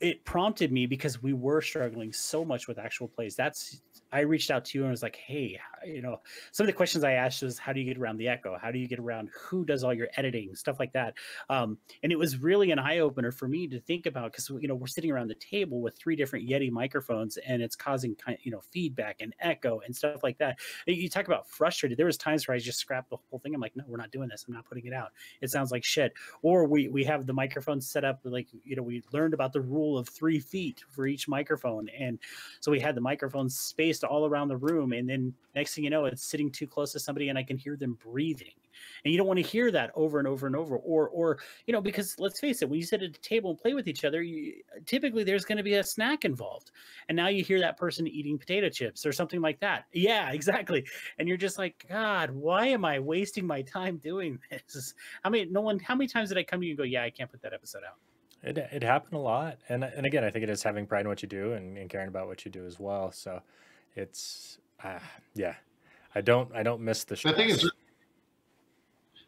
it prompted me because we were struggling so much with actual plays. That's I reached out to you and was like, hey, you know, some of the questions I asked was, how do you get around the echo? How do you get around who does all your editing, stuff like that. Um, and it was really an eye opener for me to think about because you know we're sitting around the table with three different Yeti microphones and it's causing kind you know feedback and echo and stuff like that. You talk about frustrated. There was times where I just scrapped the whole thing. I'm like, no, we're not doing this. I'm not putting it out. It sounds like shit. Or we we have the microphones set up like you know we learned about the rule of three feet for each microphone, and so we had the microphone microphones all around the room. And then next thing you know, it's sitting too close to somebody and I can hear them breathing. And you don't want to hear that over and over and over. Or, or you know, because let's face it, when you sit at a table and play with each other, you, typically there's going to be a snack involved. And now you hear that person eating potato chips or something like that. Yeah, *laughs* exactly. And you're just like, God, why am I wasting my time doing *laughs* this? How many, no one, how many times did I come to you and go, yeah, I can't put that episode out? It, it happened a lot. And, and again, I think it is having pride in what you do and, and caring about what you do as well. So it's, uh, yeah, I don't, I don't miss the The thing is,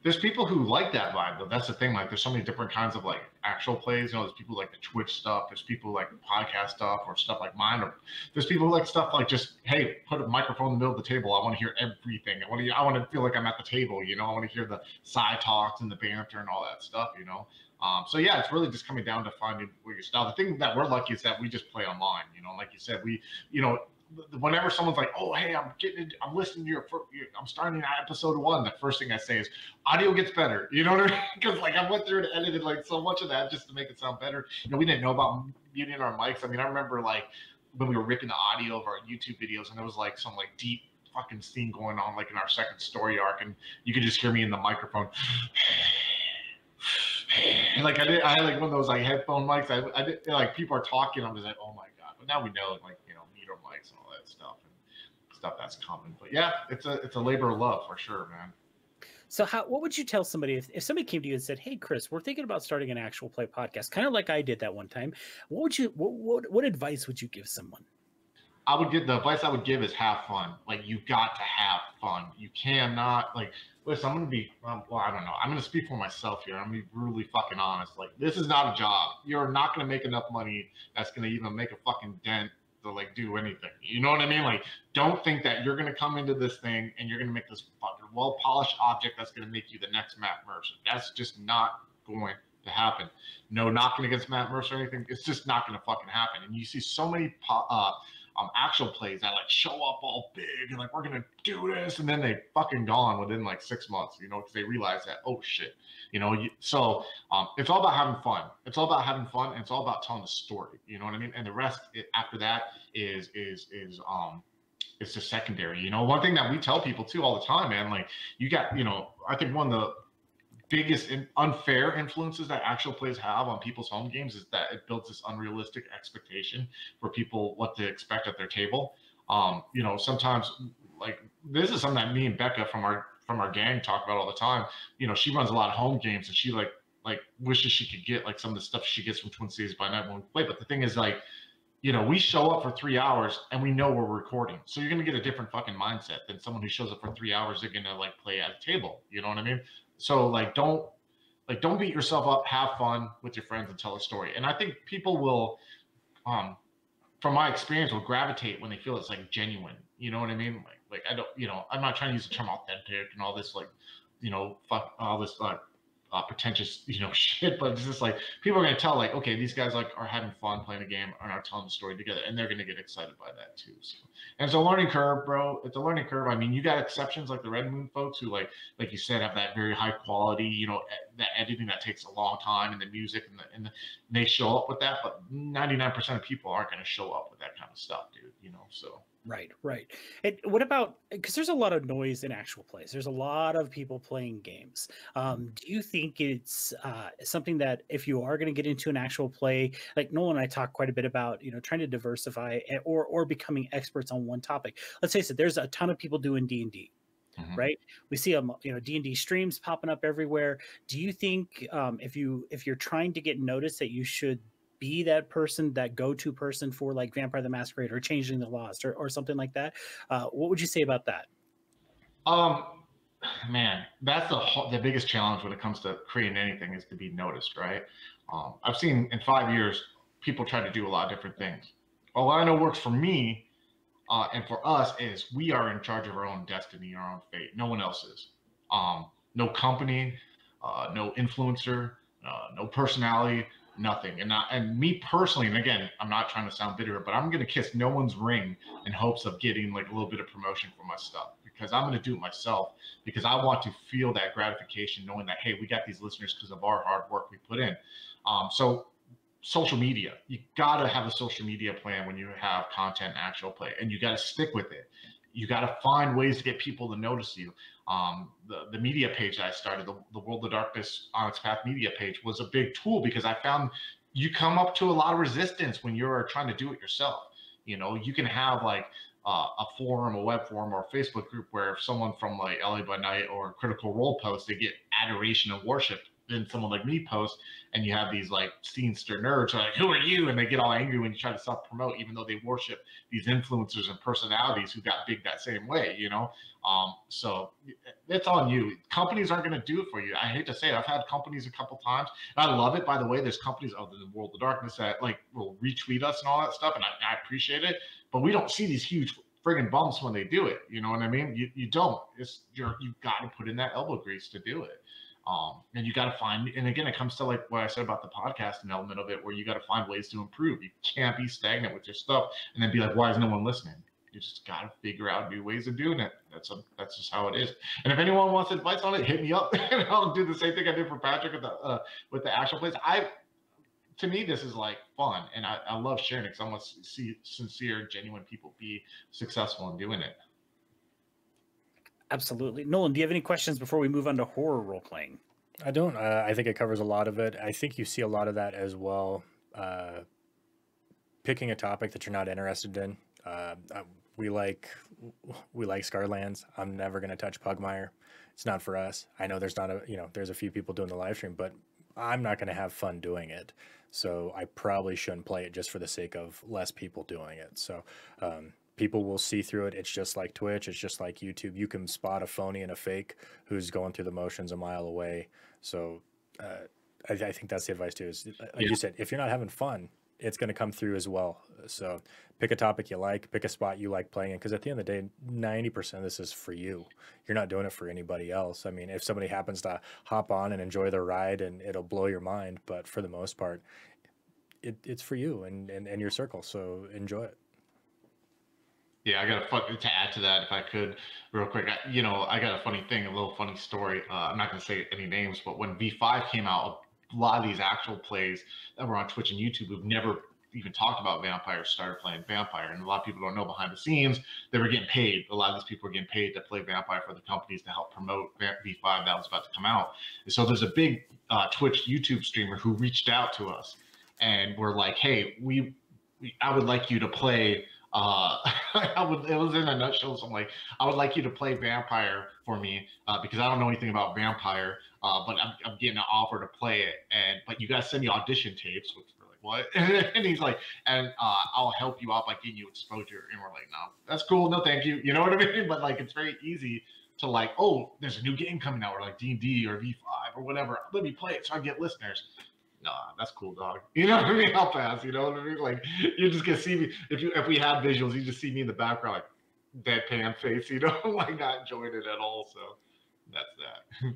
there's people who like that vibe though. That's the thing. Like, there's so many different kinds of like actual plays. You know, there's people like the Twitch stuff. There's people like podcast stuff or stuff like mine. Or there's people who like stuff like just hey, put a microphone in the middle of the table. I want to hear everything. I want to. I want to feel like I'm at the table. You know, I want to hear the side talks and the banter and all that stuff. You know. Um, so yeah, it's really just coming down to finding what your style. The thing that we're lucky is that we just play online. You know, like you said, we, you know, whenever someone's like, "Oh, hey, I'm getting, I'm listening to your, I'm starting episode one," the first thing I say is, "Audio gets better." *laughs* You know what I mean? Because like I went through and edited like so much of that just to make it sound better. You know, we didn't know about muting our mics. I mean, I remember like when we were ripping the audio of our YouTube videos, and there was like some like deep fucking scene going on like in our second story arc, and you could just hear me in the microphone *sighs* like I did, I had like one of those like headphone mics. I, I did like people are talking. I'm just like, oh my god. But now we know like mics and all that stuff and stuff that's common. But yeah, it's a it's a labor of love for sure, man. So how what would you tell somebody if, if somebody came to you and said, "Hey Chris, we're thinking about starting an actual play podcast," kind of like I did that one time. What would you what what, what advice would you give someone? I would give the advice I would give is have fun. Like you got to have fun. You cannot like listen. I'm gonna be um, well. I don't know. I'm gonna speak for myself here. I'm gonna be brutally fucking honest. Like this is not a job. You're not gonna make enough money that's gonna even make a fucking dent to like do anything. You know what I mean? Like don't think that you're gonna come into this thing and you're gonna make this fucking well polished object that's gonna make you the next Matt Mercer. That's just not going to happen. No knocking against Matt Mercer or anything. It's just not gonna fucking happen. And you see so many. Po- uh, um, actual plays that like show up all big and like we're gonna do this, and then they fucking gone within like six months, you know, because they realize that oh shit, you know. You, so um, it's all about having fun. It's all about having fun, and it's all about telling a story. You know what I mean? And the rest it, after that is is is um it's just secondary. You know, one thing that we tell people too all the time, man, like you got, you know, I think one of the biggest unfair influences that actual plays have on people's home games is that it builds this unrealistic expectation for people what to expect at their table. Um, you know, sometimes like this is something that me and Becca from our from our gang talk about all the time. You know, she runs a lot of home games and she like like wishes she could get like some of the stuff she gets from Twin Cities by night when we play. But the thing is like, you know, we show up for three hours and we know we're recording. So you're gonna get a different fucking mindset than someone who shows up for three hours. They're gonna like play at a table. You know what I mean? So like don't like don't beat yourself up. Have fun with your friends and tell a story. And I think people will, um, from my experience, will gravitate when they feel it's like genuine. You know what I mean? Like like I don't you know I'm not trying to use the term authentic and all this like you know fuck all this like uh, pretentious, you know, *laughs* shit. But it's just like people are gonna tell, like, okay, these guys like are having fun playing a game and are telling the story together, and they're gonna get excited by that too. So, and it's a learning curve, bro. It's a learning curve. I mean, you got exceptions like the Red Moon folks who, like, like you said, have that very high quality, you know, that editing that takes a long time, and the music, and the and the, they show up with that. But ninety nine percent of people aren't gonna show up with that kind of stuff, dude. You know, so. Right, right. And what about because there's a lot of noise in actual plays. There's a lot of people playing games. Um, do you think it's uh, something that if you are going to get into an actual play, like Nolan and I talk quite a bit about, you know, trying to diversify or or becoming experts on one topic. Let's face it, there's a ton of people doing D and D. Mm-hmm. right we see a you know d&d streams popping up everywhere do you think um, if you if you're trying to get noticed that you should be that person, that go-to person for like Vampire the Masquerade or Changeling the Lost or, or something like that. Uh, what would you say about that? Um, man, that's the the biggest challenge when it comes to creating anything is to be noticed, right? Um, I've seen in five years people try to do a lot of different things. All I know works for me uh, and for us is we are in charge of our own destiny, our own fate. No one else is. Um, no company, uh, no influencer, uh, no personality, nothing. And and me personally, and again, I'm not trying to sound bitter, but I'm gonna kiss no one's ring in hopes of getting like a little bit of promotion for my stuff because I'm gonna do it myself because I want to feel that gratification knowing that hey, we got these listeners because of our hard work we put in. Um, so social media, you gotta have a social media plan when you have content actual play, and you gotta stick with it. You gotta find ways to get people to notice you um, the, the media page I started, the, the World of Darkness Onyx Path media page, was a big tool because I found you come up to a lot of resistance when you're trying to do it yourself. You know, you can have like uh, a forum, a web forum, or a Facebook group where if someone from like LA by Night or Critical Role posts, they get adoration and worship then someone like me posts and you have these like scenester nerds like who are you and they get all angry when you try to self promote even though they worship these influencers and personalities who got big that same way you know um so it's on you companies aren't going to do it for you i hate to say it i've had companies a couple times i love it by the way there's companies other than world of darkness that like will retweet us and all that stuff and I, I appreciate it but we don't see these huge friggin' bumps when they do it. You know what I mean? You, you don't. It's you're you've got to put in that elbow grease to do it. Um, and you got to find, and again, it comes to like what I said about the podcasting element of it, where you got to find ways to improve. You can't be stagnant with your stuff and then be like, why is no one listening? You just got to figure out new ways of doing it. That's a, that's just how it is. And if anyone wants advice on it, hit me up, *laughs* and I'll do the same thing I did for Patrick with the uh, with the actual plays. I, to me, this is like fun, and I, I love sharing it because I want to see sincere, genuine people be successful in doing it. Absolutely. Nolan, do you have any questions before we move on to horror role playing? I don't. Uh, I think it covers a lot of it. I think you see a lot of that as well. Uh, picking a topic that you're not interested in. Uh, we like we like Scarred Lands. I'm never gonna touch Pugmire. It's not for us. I know there's not a you know there's a few people doing the live stream, but I'm not gonna have fun doing it. So I probably shouldn't play it just for the sake of less people doing it. So um, people will see through it. It's just like Twitch. It's just like YouTube. You can spot a phony and a fake who's going through the motions a mile away. So uh, I, I, think that's the advice too. Is like yeah. you said, if you're not having fun, it's going to come through as well. So pick a topic you like, pick a spot you like playing in, because at the end of the day, ninety percent of this is for you. You're not doing it for anybody else. I mean, if somebody happens to hop on and enjoy the ride, and it'll blow your mind, but for the most part, it, it's for you and, and and your circle. So enjoy it. Yeah, I got a fun to add to that if I could, real quick. I, you know, I got a funny thing, a little funny story. Uh, I'm not going to say any names, but when V5 came out, a lot of these actual plays that were on Twitch and YouTube who've never even talked about Vampire started playing Vampire, and a lot of people don't know behind the scenes they were getting paid. A lot of these people were getting paid to play Vampire for the companies to help promote V5 that was about to come out. And so there's a big uh, Twitch YouTube streamer who reached out to us and we're like, "Hey, we, we I would like you to play." Uh, *laughs* I would, it was in a nutshell. So I'm like, I would like you to play Vampire for me uh, because I don't know anything about Vampire, uh, but I'm, I'm getting an offer to play it. And but you guys send me audition tapes, which we're like, what? *laughs* and he's like, and uh, I'll help you out by getting you exposure. And we're like, no, that's cool, no, thank you. *laughs* You know what I mean? But like, it's very easy to like, oh, there's a new game coming out, or like D and D or V5 or whatever. Let me play it so I get listeners nah, that's cool, dog. *laughs* You know what I mean? I'll pass. You know what I mean? Like you're just gonna see me if you if we had visuals, you just see me in the background like deadpan face, you know, *laughs* like not enjoying it at all. So that's that.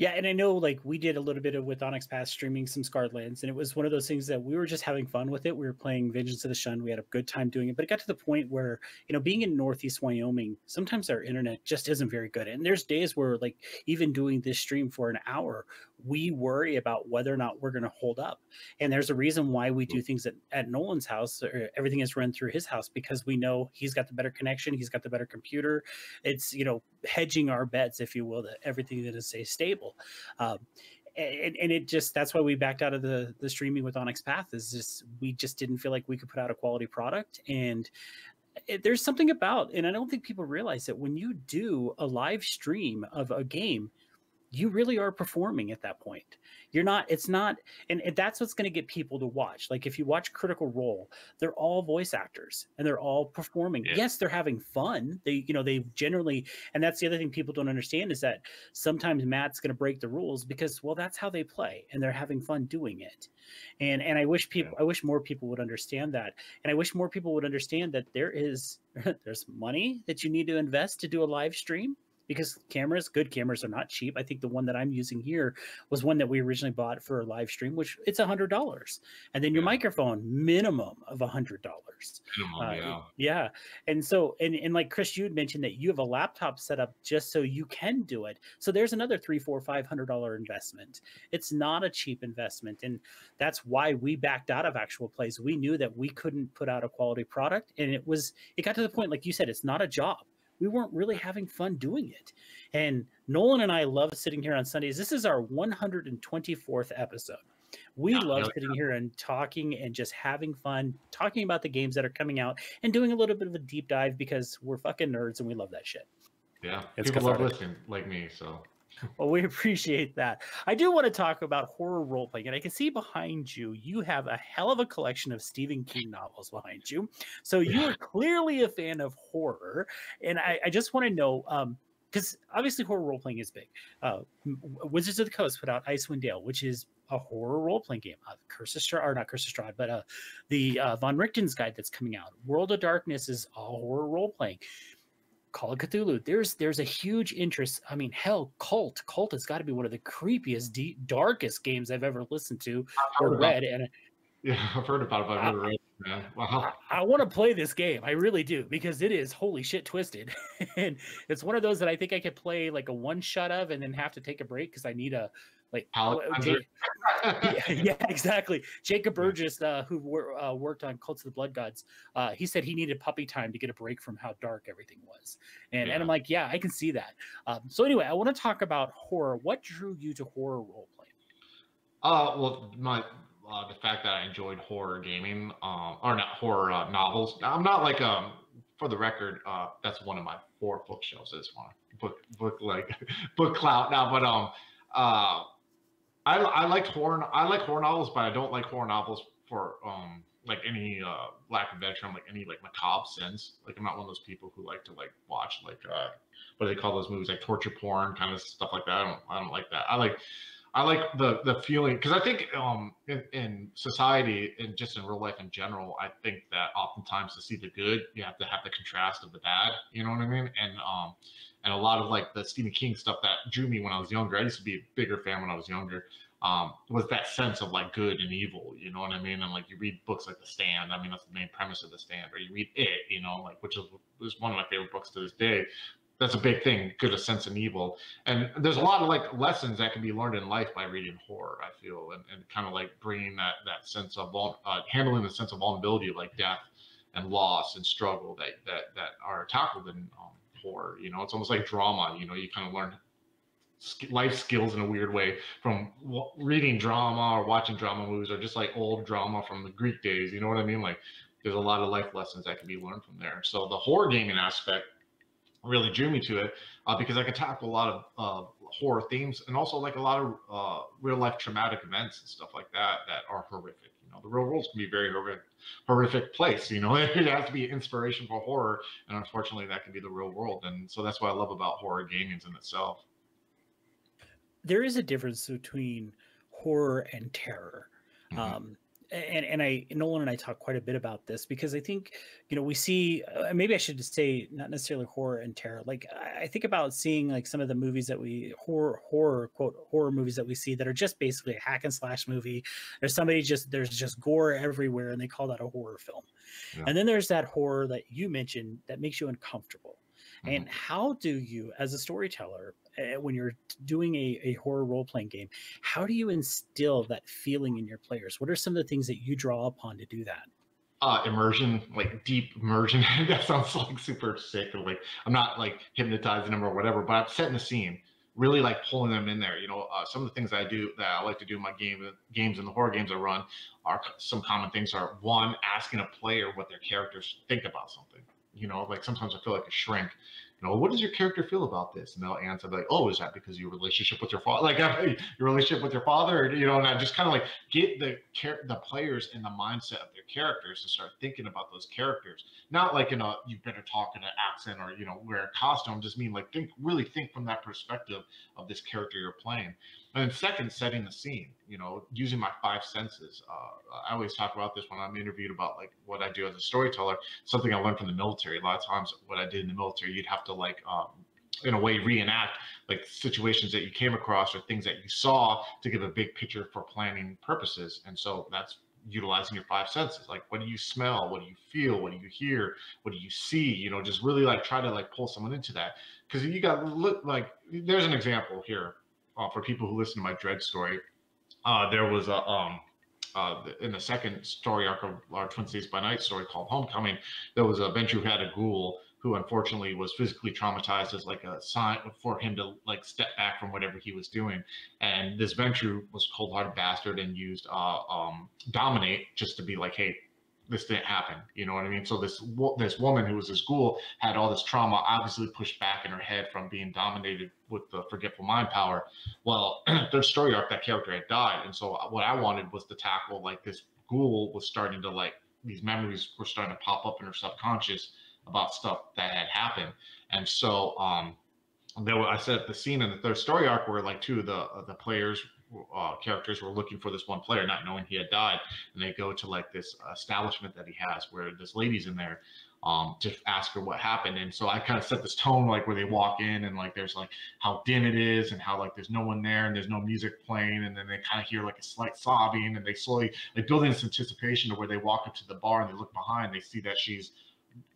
Yeah, and I know like we did a little bit of with Onyx Path streaming some Scarred Lands, and it was one of those things that we were just having fun with it. We were playing Vengeance of the Shun. We had a good time doing it, but it got to the point where, you know, being in Northeast Wyoming, sometimes our internet just isn't very good. And there's days where like even doing this stream for an hour, we worry about whether or not we're going to hold up. And there's a reason why we do things at, at Nolan's house. everything is run through his house because we know he's got the better connection, he's got the better computer. It's you know hedging our bets, if you will, that everything that is stay stable. Um, and, and, it just that's why we backed out of the the streaming with Onyx Path is just we just didn't feel like we could put out a quality product and it, there's something about and I don't think people realize that when you do a live stream of a game you really are performing at that point. You're not it's not and, and that's what's going to get people to watch. Like if you watch critical role they're all voice actors and they're all performing. Yeah. yes they're having fun. They you know they generally and that's the other thing people don't understand is that sometimes matt's going to break the rules because well that's how they play and they're having fun doing it. And and i wish people yeah. i wish more people would understand that. And i wish more people would understand that there is *laughs* there's money that you need to invest to do a live stream because cameras, good cameras, are not cheap. I think the one that I'm using here was one that we originally bought for a live stream, which it's a hundred dollars, and then your yeah. microphone minimum of a hundred dollars. Uh, yeah. yeah, and so and and like Chris, you had mentioned that you have a laptop set up just so you can do it. So there's another three, four, five hundred dollar investment. It's not a cheap investment, and that's why we backed out of actual plays. We knew that we couldn't put out a quality product, and it was it got to the point, like you said, it's not a job we weren't really having fun doing it. And Nolan and I love sitting here on Sundays. This is our 124th episode. We yeah, love sitting here and talking and just having fun, talking about the games that are coming out and doing a little bit of a deep dive because we're fucking nerds and we love that shit. Yeah, it's people love listening like me. So well, we appreciate that. I do want to talk about horror role playing, and I can see behind you, you have a hell of a collection of Stephen King novels behind you. So you are clearly a fan of horror, and I, I just want to know. Um, because obviously horror role playing is big. Uh, Wizards of the Coast put out Icewind Dale, which is a horror role playing game. Uh, Curse of Strahd, or not Curse of Strahd, but uh, the uh, Van Richten's guide that's coming out. World of Darkness is a horror role playing. Call of Cthulhu. There's there's a huge interest. I mean, hell, Kult. Kult has got to be one of the creepiest, deep, darkest games I've ever listened to or read. And *laughs* yeah, I've heard about it, but I've never read. Yeah. Wow. I, I want to play this game. I really do because it is holy shit twisted, *laughs* and it's one of those that I think I could play like a one shot of and then have to take a break because I need a Like uh, *laughs* yeah, *laughs* yeah, exactly. Jacob Burgess, uh, who wor- uh, worked on Cults of the Blood Gods, uh, he said he needed puppy time to get a break from how dark everything was. And, and I'm like, yeah, I can see that. Um, so anyway, I want to talk about horror. What drew you to horror role playing? Uh, well, my uh, the fact that I enjoyed horror gaming, um, or not horror uh, novels. I'm not like um, for the record, uh, that's one of my four bookshelves. This one book, book like *laughs* book clout now, but um, uh, I I liked horror. I like horror novels, but I don't like horror novels for um like any uh lack of term, like any like macabre sense. Like I'm not one of those people who like to like watch like uh what do they call those movies like torture porn kind of stuff like that. I don't I don't like that. I like I like the the feeling because I think um in, in society and just in real life in general, I think that oftentimes to see the good, you have to have the contrast of the bad. You know what I mean? And um and a lot of like the Stephen King stuff that drew me when I was younger. I used to be a bigger fan when I was younger. Um, was that sense of like good and evil, you know what I mean? And like you read books like The Stand. I mean, that's the main premise of The Stand. Or you read It, you know, like which is, is one of my favorite books to this day that's a big thing good a sense and evil and there's a lot of like lessons that can be learned in life by reading horror i feel and, and kind of like bringing that that sense of uh, handling the sense of vulnerability like death and loss and struggle that that that are tackled in um, horror you know? It's almost like drama you know? You kind of learn life skills in a weird way from reading drama or watching drama movies or just like old drama from the greek days you know what i mean? Like there's a lot of life lessons that can be learned from there. So the horror gaming aspect really drew me to it uh, because I could tackle a lot of uh, horror themes and also like a lot of uh, real life traumatic events and stuff like that that are horrific. You know, the real world can be a very horrific, horrific place. You know, *laughs* it has to be inspiration for horror, and unfortunately, that can be the real world. And so that's what I love about horror gaming in itself. There is a difference between horror and terror. Mhm. Um, and and I Nolan and I talk quite a bit about this because I think you know we see uh, maybe I should just say not necessarily horror and terror. Like I think about seeing like some of the movies that we horror horror quote horror movies that we see that are just basically a hack and slash movie. There's somebody just there's just gore everywhere and they call that a horror film. Yeah. And then there's that horror that you mentioned that makes you uncomfortable. Mhm. And how do you, as a storyteller, uh, when you're doing a, a horror role playing game, how do you instill that feeling in your players? What are some of the things that you draw upon to do that? uh immersion like deep immersion *laughs* that sounds like super sick or like i'm not like hypnotizing them or whatever but i'm setting the scene really like pulling them in there you know uh, some of the things i do that i like to do in my game games and the horror games i run are some common things are one asking a player what their characters think about something you know like sometimes i feel like a shrink you know what does your character feel about this? And they'll answer like oh is that because *laughs* your relationship with your father like your relationship with your father you know and i just kind of like get the char- the players in the mindset of their characters to start thinking about those characters. Not like in a you better talk in an accent or you know wear a costume just mean like think really think from that perspective of this character you're playing and second setting the scene you know using my five senses. Uh, i always talk about this when i'm interviewed about like what i do as a storyteller something i learned from the military. A lot of times what i did in the military you'd have to like um, in a way reenact like situations that you came across or things that you saw to give a big picture for planning purposes. And so that's utilizing your five senses. Like what do you smell? What do you feel? What do you hear? What do you see? You know just really like try to like pull someone into that. Because you got look like there's an example here uh, for people who listen to my dread story uh, there was a um uh, in the second story arc of our Twin Cities by Night story called Homecoming, there was a Ventrue who had a ghoul who unfortunately was physically traumatized as like a sign for him to like step back from whatever he was doing. And this Ventrue was cold-hearted bastard and used uh, um, dominate just to be like, hey, this didn't happen. You know what I mean? So this this woman who was this ghoul had all this trauma, obviously pushed back in her head from being dominated with the forgetful mind power. Well, *clears throat* their story arc, that character had died, and so what I wanted was to tackle like this ghoul was starting to like these memories were starting to pop up in her subconscious about stuff that had happened, and so um, there were, I set the scene in the third story arc where like two of the uh, the players uh, characters were looking for this one player, not knowing he had died, and they go to like this establishment that he has where this lady's in there um to ask her what happened. And so i kind of set this tone like where they walk in and like there's like how dim it is and how like there's no one there and there's no music playing. And then they kind of hear like a slight sobbing and they slowly like building this anticipation to where they walk up to the bar and they look behind. They see that she's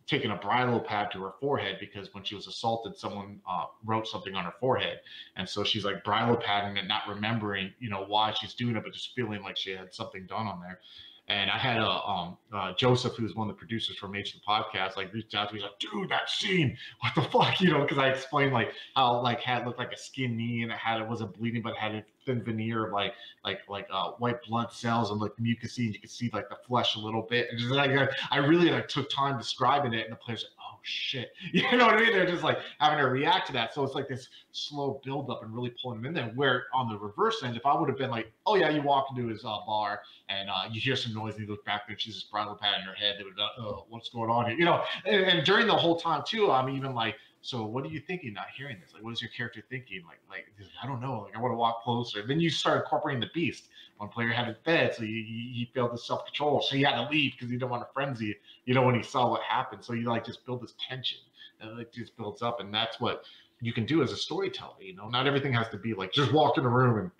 taken a Brillo pad to her forehead because when she was assaulted, someone uh, wrote something on her forehead, and so she's like Brillo padding and not remembering, you know, why she's doing it, but just feeling like she had something done on there. And I had a um uh, Joseph, who's one of the producers from Mage the podcast, like reached out to me, like, dude, that scene, what the fuck, *laughs* you know? Because I explained like how like had looked like a skin knee and it had it wasn't bleeding, but had a thin veneer of like like like uh, white blood cells and like mucousy, and you could see like the flesh a little bit. And just like I really like took time describing it, and the players oh shit, *laughs* you know what I mean? They're just like having to react to that. So it's like this slow build up and really pulling them in there. Where on the reverse end, if I would have been like, oh yeah, you walk into his uh, bar and uh, you hear some noise and you look back and she's just Brillo pad in her head, they would oh, what's going on here? You know, and, and during the whole time too, I'm even like so what are you thinking not hearing this? Like, what is your character thinking? Like, like I don't know. Like, I want to walk closer. Then you start incorporating the beast. One player had it fed, so he, he failed the self control, so he had to leave because he didn't want to frenzy. You know, when he saw what happened, so you like just build this tension, and it just builds up, and that's what you can do as a storyteller. You know, not everything has to be like just walk in the room and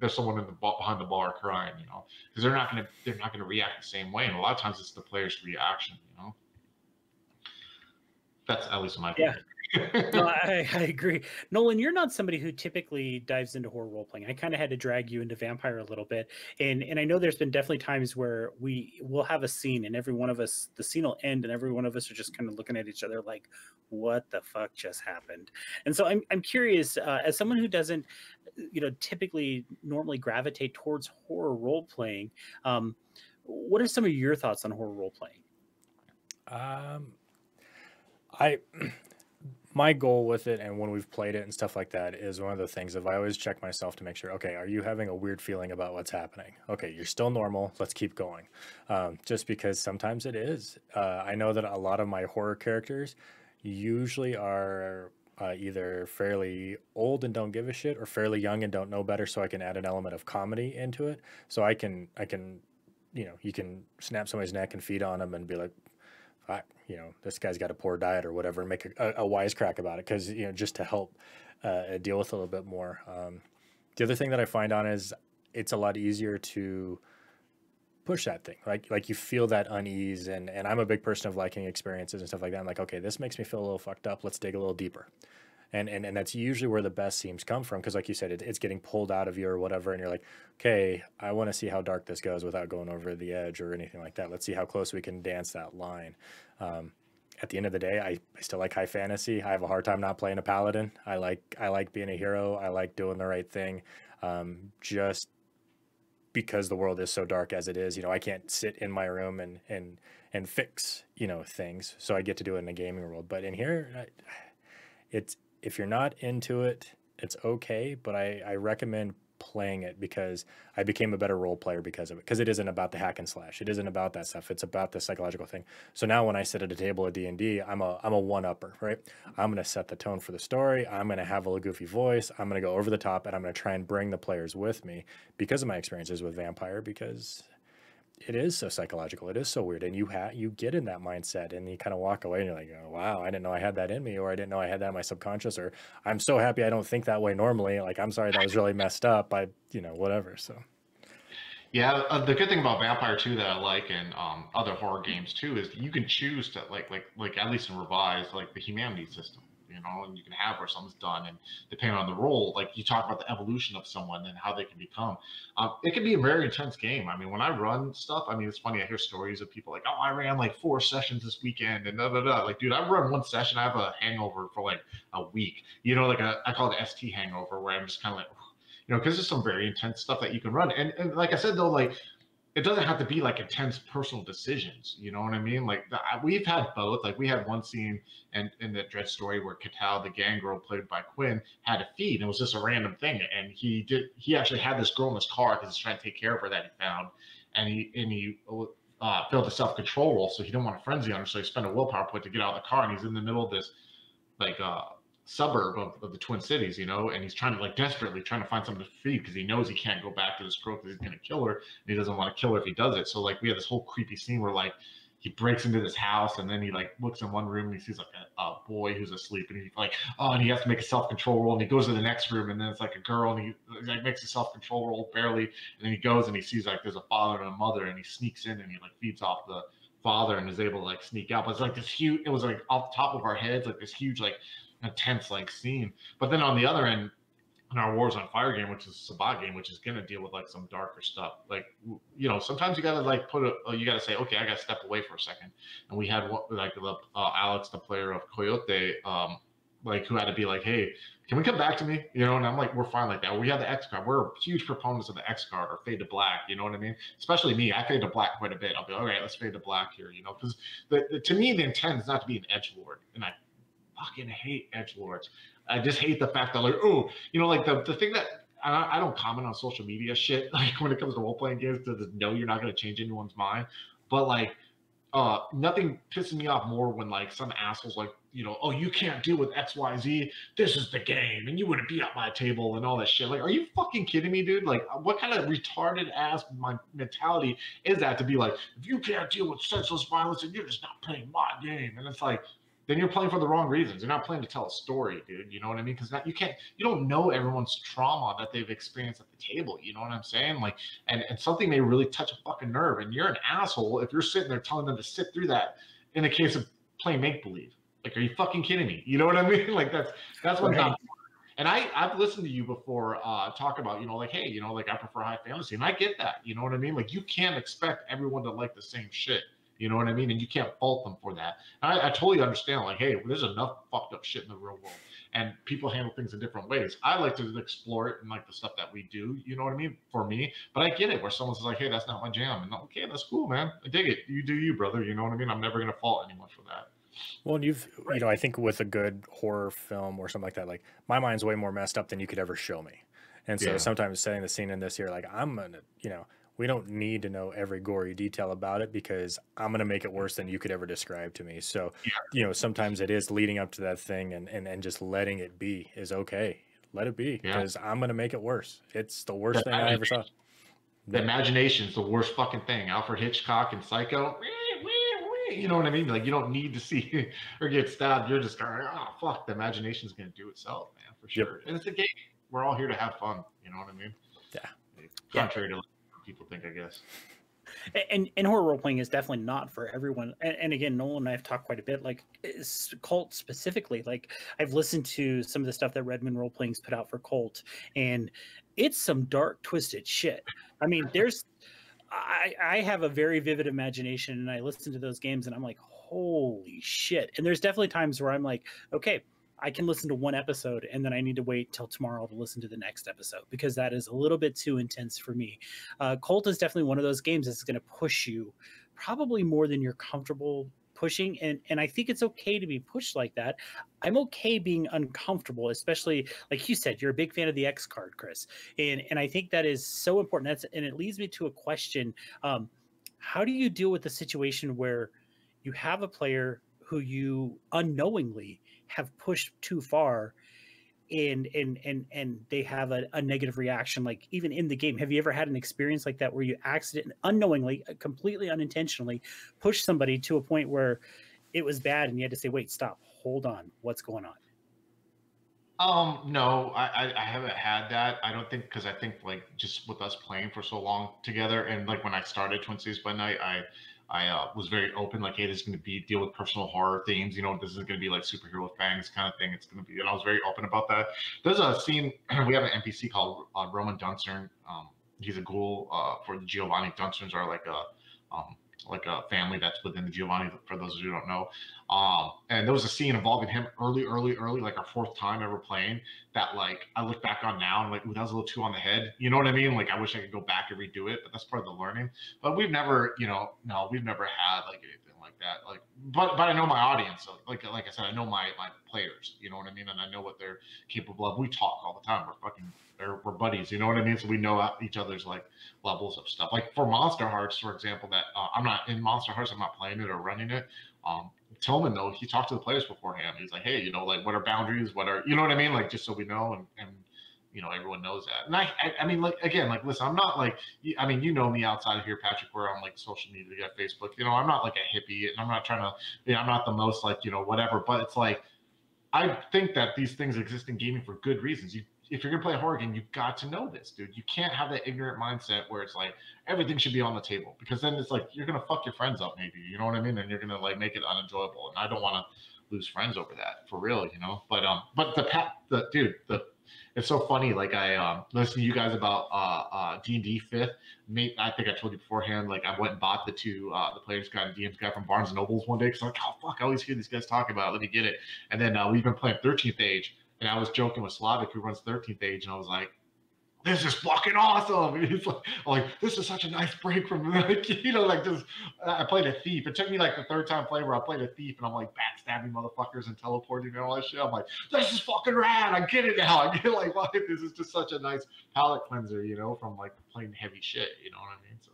there's someone in the behind the bar crying. You know, because they're not gonna they're not gonna react the same way, and a lot of times it's the player's reaction. You know, that's at least my opinion. Yeah no, *laughs* I, I, agree. Nolan, you're not somebody who typically dives into horror role playing. I kind of had to drag you into vampire a little bit. And and I know there's been definitely times where we will have a scene and every one of us the scene will end and every one of us are just kind of looking at each other like, what the fuck just happened? And so I'm I'm curious, uh, as someone who doesn't, you know, typically normally gravitate towards horror role playing, um, what are some of your thoughts on horror role playing? Um I *clears throat* my goal with it and when we've played it and stuff like that is one of the things of I always check myself to make sure, okay, are you having a weird feeling about what's happening? Okay, you're still normal. Let's keep going. Um, just because sometimes it is. Uh, I know that a lot of my horror characters usually are uh, either fairly old and don't give a shit or fairly young and don't know better so I can add an element of comedy into it. So I can, I can, you know, you can snap somebody's neck and feed on them and be like, I, you know, this guy's got a poor diet or whatever, and make a, a, wisecrack about it because you know just to help uh, deal with a little bit more. Um, the other thing that I find on is it's a lot easier to push that thing. Like like you feel that unease and and i'm a big person of liking experiences and stuff like that. I'm like okay this makes me feel a little fucked up. Let's dig a little deeper and and, and that's usually where the best seams come from because like you said it, it's getting pulled out of you or whatever and you're like okay i want to see how dark this goes without going over the edge or anything like that. Let's see how close we can dance that line. Um, at the end of the day I, I still like high fantasy. I have a hard time not playing a paladin. I like i like being a hero. I like doing the right thing um, just because the world is so dark as it is you know i can't sit in my room and and and fix you know things so i get to do it in a gaming world. But in here I, it's if you're not into it, it's okay, but I, I recommend playing it because I became a better role player because of it. Because it isn't about the hack and slash. It isn't about that stuff. It's about the psychological thing. So now when I sit at a table at D and D, I'm a I'm a one upper, right? I'm gonna set the tone for the story. I'm gonna have a little goofy voice. I'm gonna go over the top, and I'm gonna try and bring the players with me because of my experiences with Vampire. Because it is so psychological. It is so weird, and you have you get in that mindset, and you kind of walk away, and you're like, oh, "Wow, I didn't know I had that in me, or I didn't know I had that in my subconscious, or I'm so happy I don't think that way normally. Like, I'm sorry that was really messed up. I, you know, whatever." So. Yeah, uh, the good thing about Vampire 2 that I like and um, other horror games too is you can choose to like like like at least in Revised like the humanity system you know, and you can have where something's done. And depending on the role, like you talk about the evolution of someone and how they can become, um, it can be a very intense game. I mean, when I run stuff, I mean, it's funny. I hear stories of people like, oh, I ran like four sessions this weekend and da da da. Like, dude, I run one session, I have a hangover for like a week. You know, like a I call it ST hangover, where I'm just kind of like, you know, because there's some very intense stuff that you can run. And and like I said though, like it doesn't have to be like intense personal decisions. You know what I mean? Like the, we've had both. Like we had one scene in, in the Dread story where Katal, the gang girl played by Quinn, had a feed. And it was just a random thing. And he did. He actually had this girl in his car because he's trying to take care of her that he found. And he and he uh, failed the self control roll, so he didn't want to frenzy on her. So he spent a willpower point to get out of the car. And he's in the middle of this like uh suburb of, of the Twin Cities, you know, and he's trying to like desperately trying to find something to feed because he knows he can't go back to this girl because he's gonna kill her and he doesn't want to kill her if he does it. So like we have this whole creepy scene where like he breaks into this house and then he like looks in one room and he sees like a, a boy who's asleep and he's like oh and he has to make a self-control roll and he goes to the next room and then it's like a girl and he like makes a self-control roll barely and then he goes and he sees like there's a father and a mother and he sneaks in and he like feeds off the father and is able to like sneak out. But it's like this huge. It was like off the top of our heads, like this huge, like intense like scene. But then on the other end, in our Wars on Fire game, which is a Sabbat game, which is gonna deal with like some darker stuff. Like you know, sometimes you gotta like put a, you gotta say, okay, I gotta step away for a second. And we had what like the uh, Alex, the player of Coyote, um, like who had to be like, hey, can we come back to me? You know, and I'm like, we're fine like that. We have the X card. We're huge proponents of the X card or fade to black. You know what I mean? Especially me, I fade to black quite a bit. I'll be like, all right. Let's fade to black here. You know, because the, the, to me the intent is not to be an edge lord, and I fucking hate edge lords. I just hate the fact that like, oh, you know, like the the thing that I, I don't comment on social media shit *laughs* like when it comes to role playing games because know you're not going to change anyone's mind, but like uh, nothing pisses me off more when like some assholes like you know oh you can't deal with X Y Z. This is the game and you wouldn't be at my table and all that shit. Like are you fucking kidding me dude? Like what kind of retarded ass my mentality is that to be like if you can't deal with senseless violence and you're just not playing my game. And it's like then you're playing for the wrong reasons. You're not playing to tell a story, dude. You know what I mean? Because you can't, you don't know everyone's trauma that they've experienced at the table. You know what I'm saying? Like, and, and something may really touch a fucking nerve. And you're an asshole if you're sitting there telling them to sit through that in the case of playing make believe. Like, are you fucking kidding me? You know what I *laughs* mean? Like, that's that's what right. And I I've listened to you before uh, talk about you know like hey you know like I prefer high fantasy and I get that you know what I mean like you can't expect everyone to like the same shit you know what I mean? And you can't fault them for that. I, I, totally understand. Like, hey, there's enough fucked up shit in the real world, and people handle things in different ways. I like to explore it and like the stuff that we do. You know what I mean? For me, but I get it where someone's like, hey, that's not my jam, and okay, that's cool, man. I dig it. You do you, brother. You know what I mean? I'm never gonna fault anyone for that. Well, and you've you know, I think with a good horror film or something like that, like my mind's way more messed up than you could ever show me. And so yeah. sometimes setting the scene in this here, like I'm gonna, you know, we don't need to know every gory detail about it because I'm going to make it worse than you could ever describe to me. So, yeah. you know, sometimes it is leading up to that thing and, and, and just letting it be is okay. Let it be because yeah. I'm going to make it worse. It's the worst the thing I ever saw. The imagination is the worst fucking thing. Alfred Hitchcock and Psycho. You know what I mean? Like you don't need to see *laughs* or get stabbed. You're just going, oh ah, fuck. The imagination's going to do itself, man, for sure. Yep. And it's a game. We're all here to have fun. You know what I mean? Yeah. Contrary yeah. to people think, I guess. And and horror role playing is definitely not for everyone. And, and again, Nolan and I have talked quite a bit, like Kult specifically. Like I've listened to some of the stuff that Redmond role playing's put out for Kult, and it's some dark, twisted shit. I mean, there's I, I have a very vivid imagination and I listen to those games and I'm like, holy shit. And there's definitely times where I'm like, okay, I can listen to one episode and then I need to wait till tomorrow to listen to the next episode because that is a little bit too intense for me. Uh, Kult is definitely one of those games that's going to push you probably more than you're comfortable pushing and and I think it's okay to be pushed like that. I'm okay being uncomfortable, especially like you said, you're a big fan of the X card, Chris. And and I think that is so important. That's and it leads me to a question. Um, how do you deal with the situation where you have a player who you unknowingly have pushed too far and and and and they have a, a, negative reaction like even in the game. Have you ever had an experience like that where you accident unknowingly uh, completely unintentionally push somebody to a point where it was bad and you had to say wait stop. Hold on. What's going on? Um no i i, haven't had that. I don't think because i think like just with us playing for so long together and like when i started twin cities by night i I uh, was very open, like, hey, this is going to be deal with personal horror themes. You know, this is going to be like superhero fangs kind of thing. It's going to be, and I was very open about that. There's a scene *clears throat* we have an NPC called uh, Roman Dunsirn. Um, he's a ghoul uh, for the Giovanni Dunsirns are like a um, like a family that's within the Giovanni. For those of who don't know, um, and there was a scene involving him early, early, early, like our fourth time ever playing. That like I look back on now and like, that was a little too on the head. You know what I mean? Like I wish I could go back and redo it, but that's part of the learning. But we've never, you know, no, we've never had like anything like that. Like, but but I know my audience. Like like I said, I know my my players. You know what I mean? And I know what they're capable of. We talk all the time. We're fucking we're, we're buddies. You know what I mean? So we know each other's like levels of stuff. Like for Monsterhearts, for example, that uh, I'm not in Monsterhearts. I'm not playing it or running it. Um, Tillman though, he talked to the players beforehand. He's like, hey, you know, like what are boundaries? What are you know what I mean? Like just so we know and and you know everyone knows that. And I, I, I mean, like again, like listen, I'm not like I mean, you know me outside of here, Patrick, where I'm like social media, got Facebook. You know, I'm not like a hippie, and I'm not trying to. You know, I'm not the most like you know whatever, but it's like I think that these things exist in gaming for good reasons. You if you're gonna play a horror game, you've got to know this, dude. You can't have that ignorant mindset where it's like everything should be on the table because then it's like you're gonna fuck your friends up, maybe. You know what I mean? And you're gonna like make it unenjoyable. And I don't want to lose friends over that for real, you know. But um, but the pat, the dude, the it's so funny. Like I um listened to you guys about uh uh D and D fifth. Mate, I think I told you beforehand. Like I went and bought the two uh the players guide and DMs guy from Barnes and Nobles one day because I'm like, oh fuck, I always hear these guys talk about it. Let me get it. And then uh, we've been playing 13th Age, and I was joking with Slavic who runs 13th Age, and I was like, this is fucking awesome. *laughs* And he's like, like, this is such a nice break from *laughs* like, you know, like just I played a thief. It took me like the third time play where I played a thief and I'm like backstabbing motherfuckers and teleporting and all that shit. I'm like, this is fucking rad. I get it now. *laughs* I get like, why this is just such a nice palate cleanser, you know, from like playing heavy shit. You know what I mean? So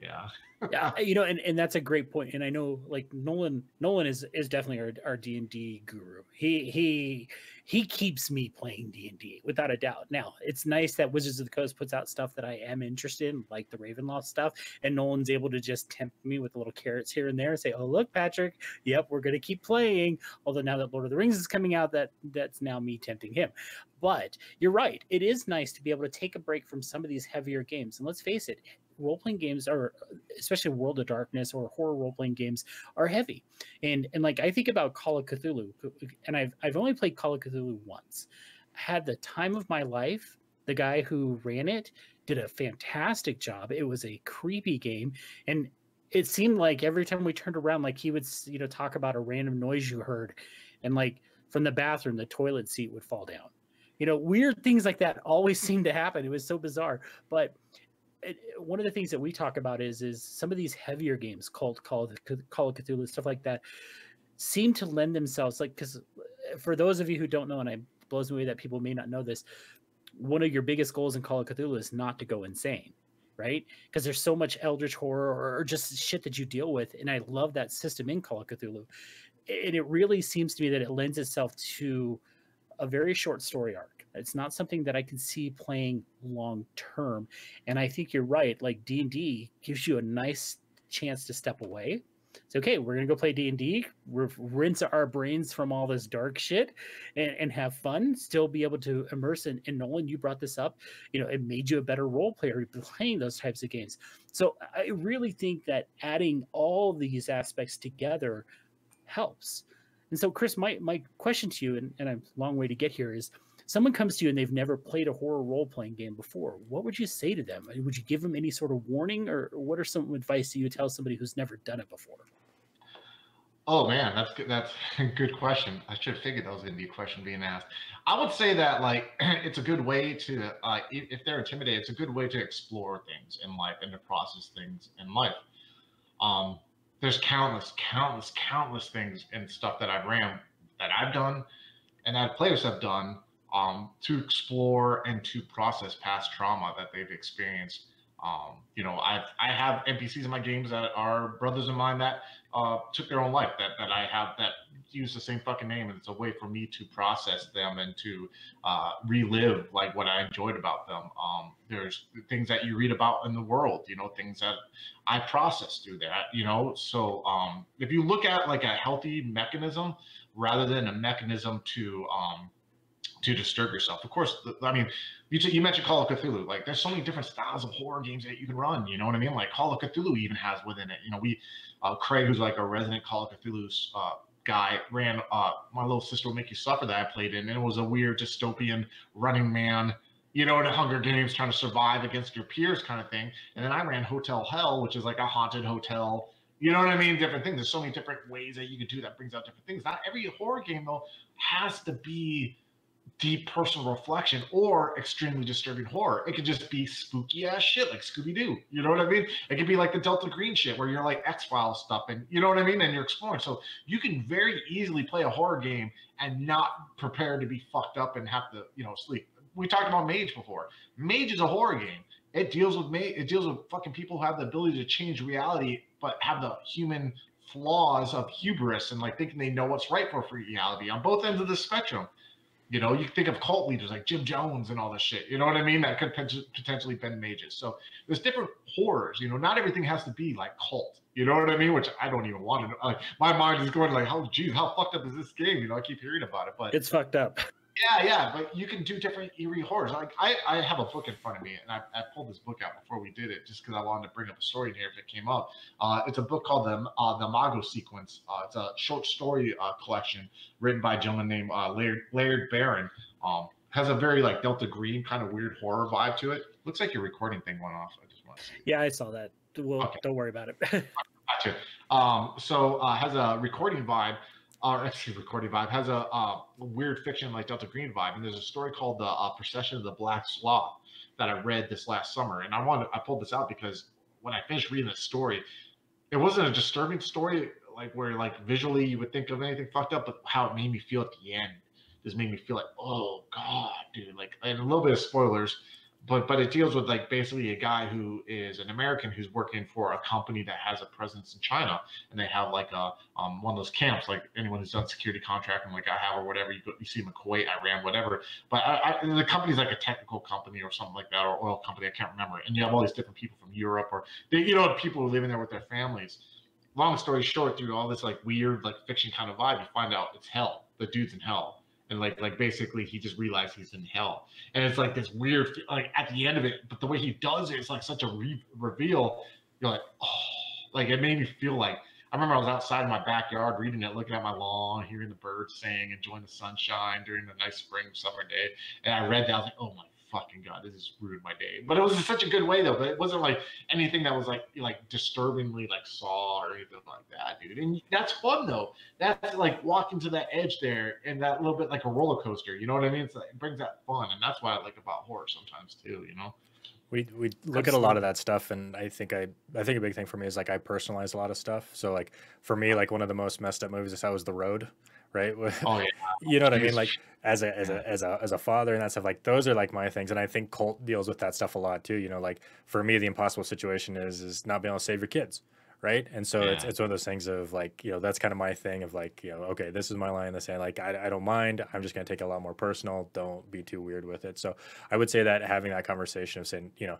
yeah. yeah, *laughs* you know, and, and that's a great point. And I know like Nolan, Nolan is is definitely our our D and D guru. He he he keeps me playing D and D without a doubt. Now it's nice that Wizards of the Coast puts out stuff that I am interested in, like the Ravenloft stuff, and Nolan's able to just tempt me with little carrots here and there and say, "Oh look, Patrick, yep, we're gonna keep playing." Although now that Lord of the Rings is coming out, that that's now me tempting him. But you're right; it is nice to be able to take a break from some of these heavier games. And let's face it, role playing games are, especially World of Darkness or horror role playing games, are heavy. And and like I think about Call of Cthulhu, and I've I've only played Call of Cthulhu once. Had the time of my life. The guy who ran it did a fantastic job. It was a creepy game, and it seemed like every time we turned around, like he would you know talk about a random noise you heard, and like from the bathroom, the toilet seat would fall down. You know, weird things like that always *laughs* seemed to happen. It was so bizarre, but it, one of the things that we talk about is is some of these heavier games called Call of Call of Cthulhu stuff like that seem to lend themselves like because uh, for those of you who don't know and it blows me away that people may not know this one of your biggest goals in Call of Cthulhu is not to go insane right? Because there's so much eldritch horror or just shit that you deal with and I love that system in Call of Cthulhu. And it really seems to me that it lends itself to a very short story arc it's not something that I can see playing long term. And I think you're right. Like D and D gives you a nice chance to step away. It's okay. We're gonna go play D and D. Rinse our brains from all this dark shit, and, and have fun. Still be able to immerse. In, and Nolan, you brought this up. You know, it made you a better role player playing those types of games. So I really think that adding all these aspects together helps. And so, Chris, my my question to you, and, and a long way to get here is someone comes to you and they've never played a horror role playing game before, what would you say to them? Would you give them any sort of warning, or what are some advice that you would tell somebody who's never done it before? Oh man, that's good. That's *laughs* a good question. I should have figured that was going to be a question being asked. I would say that like *clears throat* it's a good way to, uh, if they're intimidated, it's a good way to explore things in life and to process things in life. Um, there's countless, countless, countless things and stuff that I've ran, that I've done, and that players have done um, to explore and to process past trauma that they've experienced. Um, you know, I've I have NPCs in my games that are brothers of mine that uh, took their own life. That that I have that use the same fucking name, and it's a way for me to process them and to uh, relive like what I enjoyed about them. Um, there's things that you read about in the world, you know, things that I process through that. You know, so um, if you look at like a healthy mechanism rather than a mechanism to um, to disturb yourself. Of course, I mean, you, t- you mentioned Call of Cthulhu. Like, there's so many different styles of horror games that you can run. You know what I mean? Like, Call of Cthulhu even has within it. You know, we, uh, Craig, who's like a resident Call of Cthulhu uh, guy, ran uh, My Little Sister Will Make You Suffer that I played in. And it was a weird dystopian running man, you know, in Hunger Games trying to survive against your peers kind of thing. And then I ran Hotel Hell, which is like a haunted hotel. You know what I mean? Different things. There's so many different ways that you could do that brings out different things. Not every horror game, though, has to be deep personal reflection or extremely disturbing horror. It could just be spooky ass shit like Scooby Doo. You know what I mean? It could be like the Delta Green shit where you're like X Files stuff and you know what I mean? And you're exploring. So you can very easily play a horror game and not prepare to be fucked up and have to, you know, sleep. We talked about Mage before. Mage is a horror game. It deals with me. It deals with fucking people who have the ability to change reality, but have the human flaws of hubris and like thinking they know what's right for reality on both ends of the spectrum You know, you think of cult leaders like Jim Jones and all this shit. You know what I mean? That could potentially Ben Mages. So there's different horrors. You know, not everything has to be like Kult. You know what I mean? Which I don't even want to know. Like my mind is going like, how, geez, how fucked up is this game?" You know, I keep hearing about it, but it's fucked up. Yeah, yeah, but you can do different eerie horrors. Like I, I have a book in front of me, and I, I pulled this book out before we did it, just because I wanted to bring up a story in here if it came up. Uh, it's a book called the uh, the Imago Sequence. Uh, it's a short story uh, collection written by a gentleman named uh, Laird, Laird Barron. Um, has a very like Delta Green kind of weird horror vibe to it. Looks like your recording thing went off. I just want. Yeah, I saw that. Well, okay. don't worry about it. *laughs* gotcha. Um, so uh, has a recording vibe or actually recording vibe has a uh, weird fiction like Delta Green vibe. And there's a story called the uh, Procession of the Black Sloth that I read this last summer, and I wanted I pulled this out because when I finished reading the story, it wasn't a disturbing story like where like visually you would think of anything fucked up, but how it made me feel at the end just made me feel like oh god, dude, like and a little bit of spoilers but but it deals with like basically a guy who is an American who's working for a company that has a presence in China, and they have like a um, one of those camps, like anyone who's done security contracting, like I have or whatever. You you see them in Kuwait, Iran, whatever. But I, I, the company's like a technical company or something like that, or oil company. I can't remember. And you have all these different people from Europe, or they, you know, people in there with their families. Long story short, through all this like weird like fiction kind of vibe, you find out it's hell. The dude's in hell and like like basically he just realized he's in hell and it's like this weird like at the end of it but the way he does it is like such a re- reveal you're like oh like it made me feel like I remember I was outside in my backyard reading it, looking at my lawn, hearing the birds sing, enjoying the sunshine during the nice spring summer day. And I read that, I was like, oh my fucking god, this has ruined my day. But it was in such a good way though. But it wasn't like anything that was like like disturbingly like saw or anything like that, dude. And that's fun though. That's like walking to that edge there and that little bit like a roller coaster. You know what I mean? Like, it brings that fun, and that's why I like about horror sometimes too. You know. We we look Absolutely. at a lot of that stuff, and I think I I think a big thing for me is like I personalize a lot of stuff. So like for me, like one of the most messed up movies I saw was The Road right? Oh yeah. *laughs* you know what I mean? Like as a as a as a as a father and that stuff, like those are like my things. And I think Kult deals with that stuff a lot too. You know, like for me the impossible situation is is not being able to save your kids. Right. And so yeah. it's it's one of those things of like, you know, that's kind of my thing of like, you know, okay, this is my line in the sand. Like I, I don't mind. I'm just gonna take it a lot more personal. Don't be too weird with it. So I would say that having that conversation of saying, you know,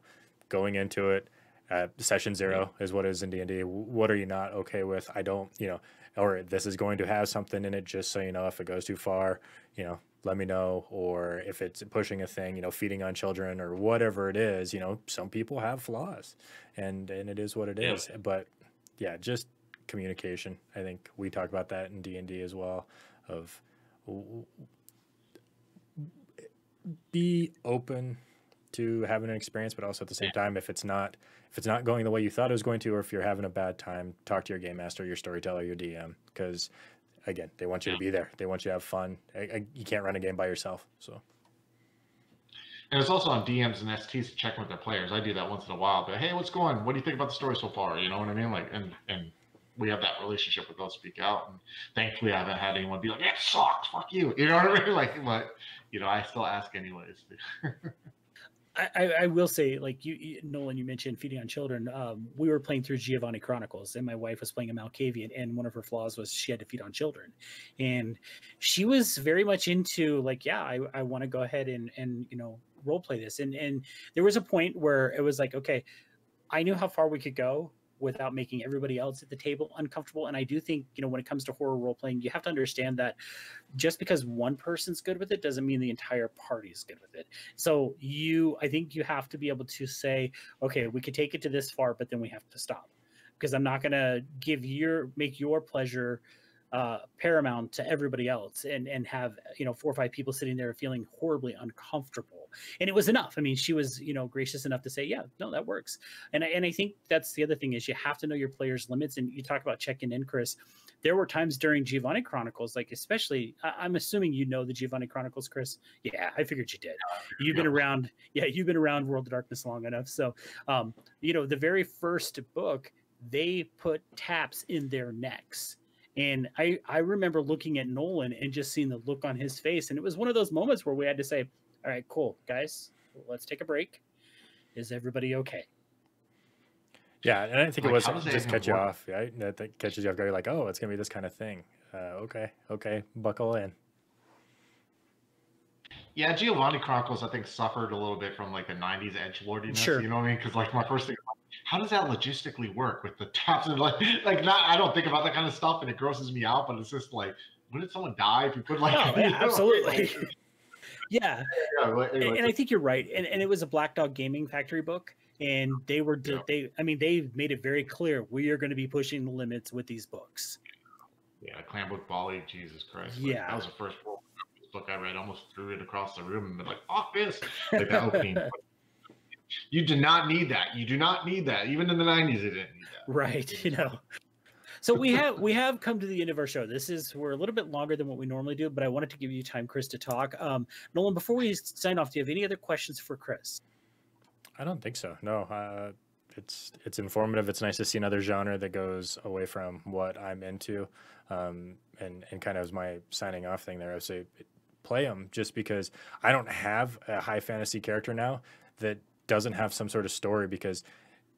going into it, uh, session zero is what is in D&D. What are you not okay with? I don't, you know, or this is going to have something in it just so you know if it goes too far you know let me know or if it's pushing a thing you know feeding on children or whatever it is you know some people have flaws and and it is what it is. yeah. but yeah just communication i think we talk about that in d&d as well of be open to having an experience, but also at the same time, if it's not if it's not going the way you thought it was going to, or if you're having a bad time, talk to your game master, your storyteller, your DM, because again, they want you to be there. They want you to have fun. I, I, you can't run a game by yourself. So. And it's also on DMs and STs to check with their players. I do that once in a while. But hey, what's going? What do you think about the story so far? You know what I mean? Like, and and we have that relationship with those speak out. And thankfully, I haven't had anyone be like, "It sucks, fuck you." You know what I mean? *laughs* Like, but you know, I still ask anyways. *laughs* I, I, will say, like you, Nolan, you mentioned feeding on children. Um, we were playing through Giovanni Chronicles, and my wife was playing a Malkavian, and one of her flaws was she had to feed on children, and she was very much into like, yeah, I, I want to go ahead and and you know role play this, and and there was a point where it was like, okay, I knew how far we could go, without making everybody else at the table uncomfortable. And I do think, you know, when it comes to horror role playing, you have to understand that just because one person's good with it doesn't mean the entire party is good with it. So you, I think you have to be able to say, okay, we could take it to this far, but then we have to stop because I'm not going to give your, make your pleasure uh, paramount to everybody else and and have you know four or five people sitting there feeling horribly uncomfortable. And it was enough. I mean she was you know gracious enough to say yeah no that works. And I, and i think that's the other thing is you have to know your players limits. And you talk about checking in chris. There were times during giovanni chronicles like especially I, am assuming you know the giovanni chronicles chris? Yeah i figured you did. You've been around yeah you've been around world of darkness long enough. So um you know the very first book they put taps in their necks and I, I remember looking at Nolan and just seeing the look on his face. And it was one of those moments where we had to say, all right, cool, guys, let's take a break. Is everybody okay? Yeah, and I think like, it was just catch you off. Right? That catches you off guard. You're like, oh, it's gonna be this kind of thing. Uh, okay, okay, buckle in. Yeah, Giovanni Chronicles, I think, suffered a little bit from like the '90s edge lordiness. Sure. You know what I mean? Because like my first thing, how does that logistically work with the taps and *laughs* like, like not? I don't think about that kind of stuff, and it grosses me out. But it's just like, when did someone die? If you put like, *laughs* you yeah, absolutely. *laughs* yeah, yeah, like, and, and I think you're right. And, and it was a Black Dog Gaming Factory book, and they were Yeah. they. I mean, they made it very clear we are going to be pushing the limits with these books. yeah, Clan Book Baali, Jesus Christ. like, Yeah. that was the first book book I read. I almost threw it across the room and been like, "Fuck this!" Like that opening. You do not need that. You do not need that. Even in the '90s, it didn't need that. right you know so we have we have come to the end of our show this is we're a little bit longer than what we normally do but i wanted to give you time chris to talk um nolan before we sign off do you have any other questions for chris I don't think so. No, uh, it's it's informative. It's nice to see another genre that goes away from what I'm into, um, and and kind of as my signing off thing there. I would say play them just because I don't have a high fantasy character now that doesn't have some sort of story. Because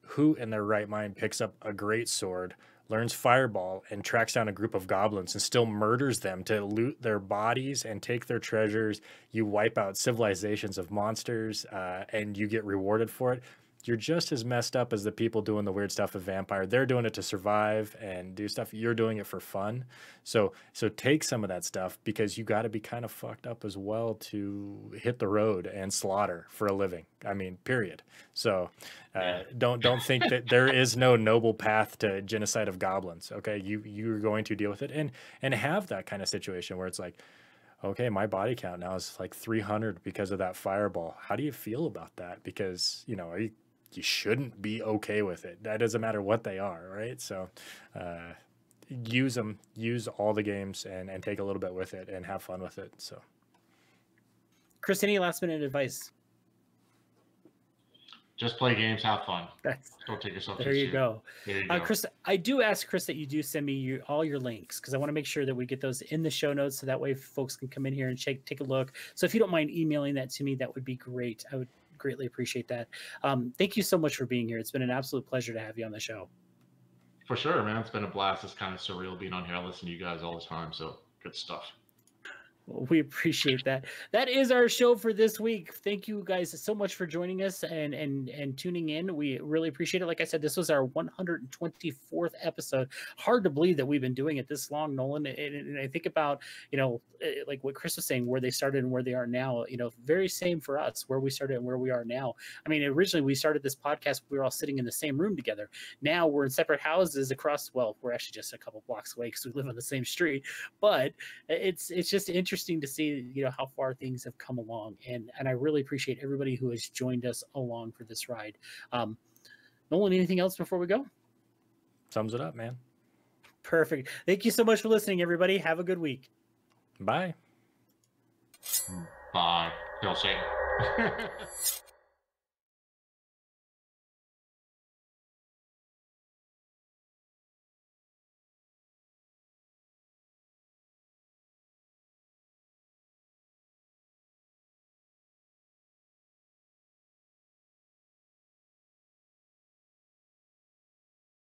who in their right mind picks up a great sword? Learns fireball and tracks down a group of goblins and still murders them to loot their bodies and take their treasures you wipe out civilizations of monsters uh, and you get rewarded for it you're just as messed up as the people doing the weird stuff with vampire they're doing it to survive and do stuff you're doing it for fun so so take some of that stuff because you got to be kind of fucked up as well to hit the road and slaughter for a living i mean period so uh, Yeah. don't don't think that there is no noble path to genocide of goblins okay you you're going to deal with it and and have that kind of situation where it's like okay, my body count now is like 300 because of that fireball. How do you feel about that? Because, you know, are you, you shouldn't be okay with it. That doesn't matter what they are, right? So, uh, use them, use all the games and, and take a little bit with it and have fun with it. So, chris any last minute advice Just play games, have fun. that's Don't take yourself. there too you serious. go There you Uh, go. Chris, I do ask Chris that you do send me your, all your links because I want to make sure that we get those in the show notes so that way folks can come in here and check, take a look. So if you don't mind emailing that to me, that would be great. I would greatly appreciate that. Um, thank you so much for being here. It's been an absolute pleasure to have you on the show. For sure, man. It's been a blast. It's kind of surreal being on here. I listen to you guys all the time, so good stuff. Well, *laughs* we appreciate that. That is our show for this week. Thank you guys so much for joining us and and and tuning in. We really appreciate it. Like I said, this was our 124th episode. Hard to believe that we've been doing it this long, Nolan. And, and I think about you know eh, like what Chris was saying, where they started and where they are now. You know, very same for us, where we started and where we are now. I mean, originally we started this podcast, we were all sitting in the same room together. Now we're in separate houses across. Well, we're actually just a couple blocks away because we live on the same street. But it's it's just interesting to see you know how far things have come along and and i really appreciate everybody who has joined us along for this ride um nolan anything else before we go sums it up, man. perfect thank you so much for listening everybody have a good week Bye. Bye. Bill Satan.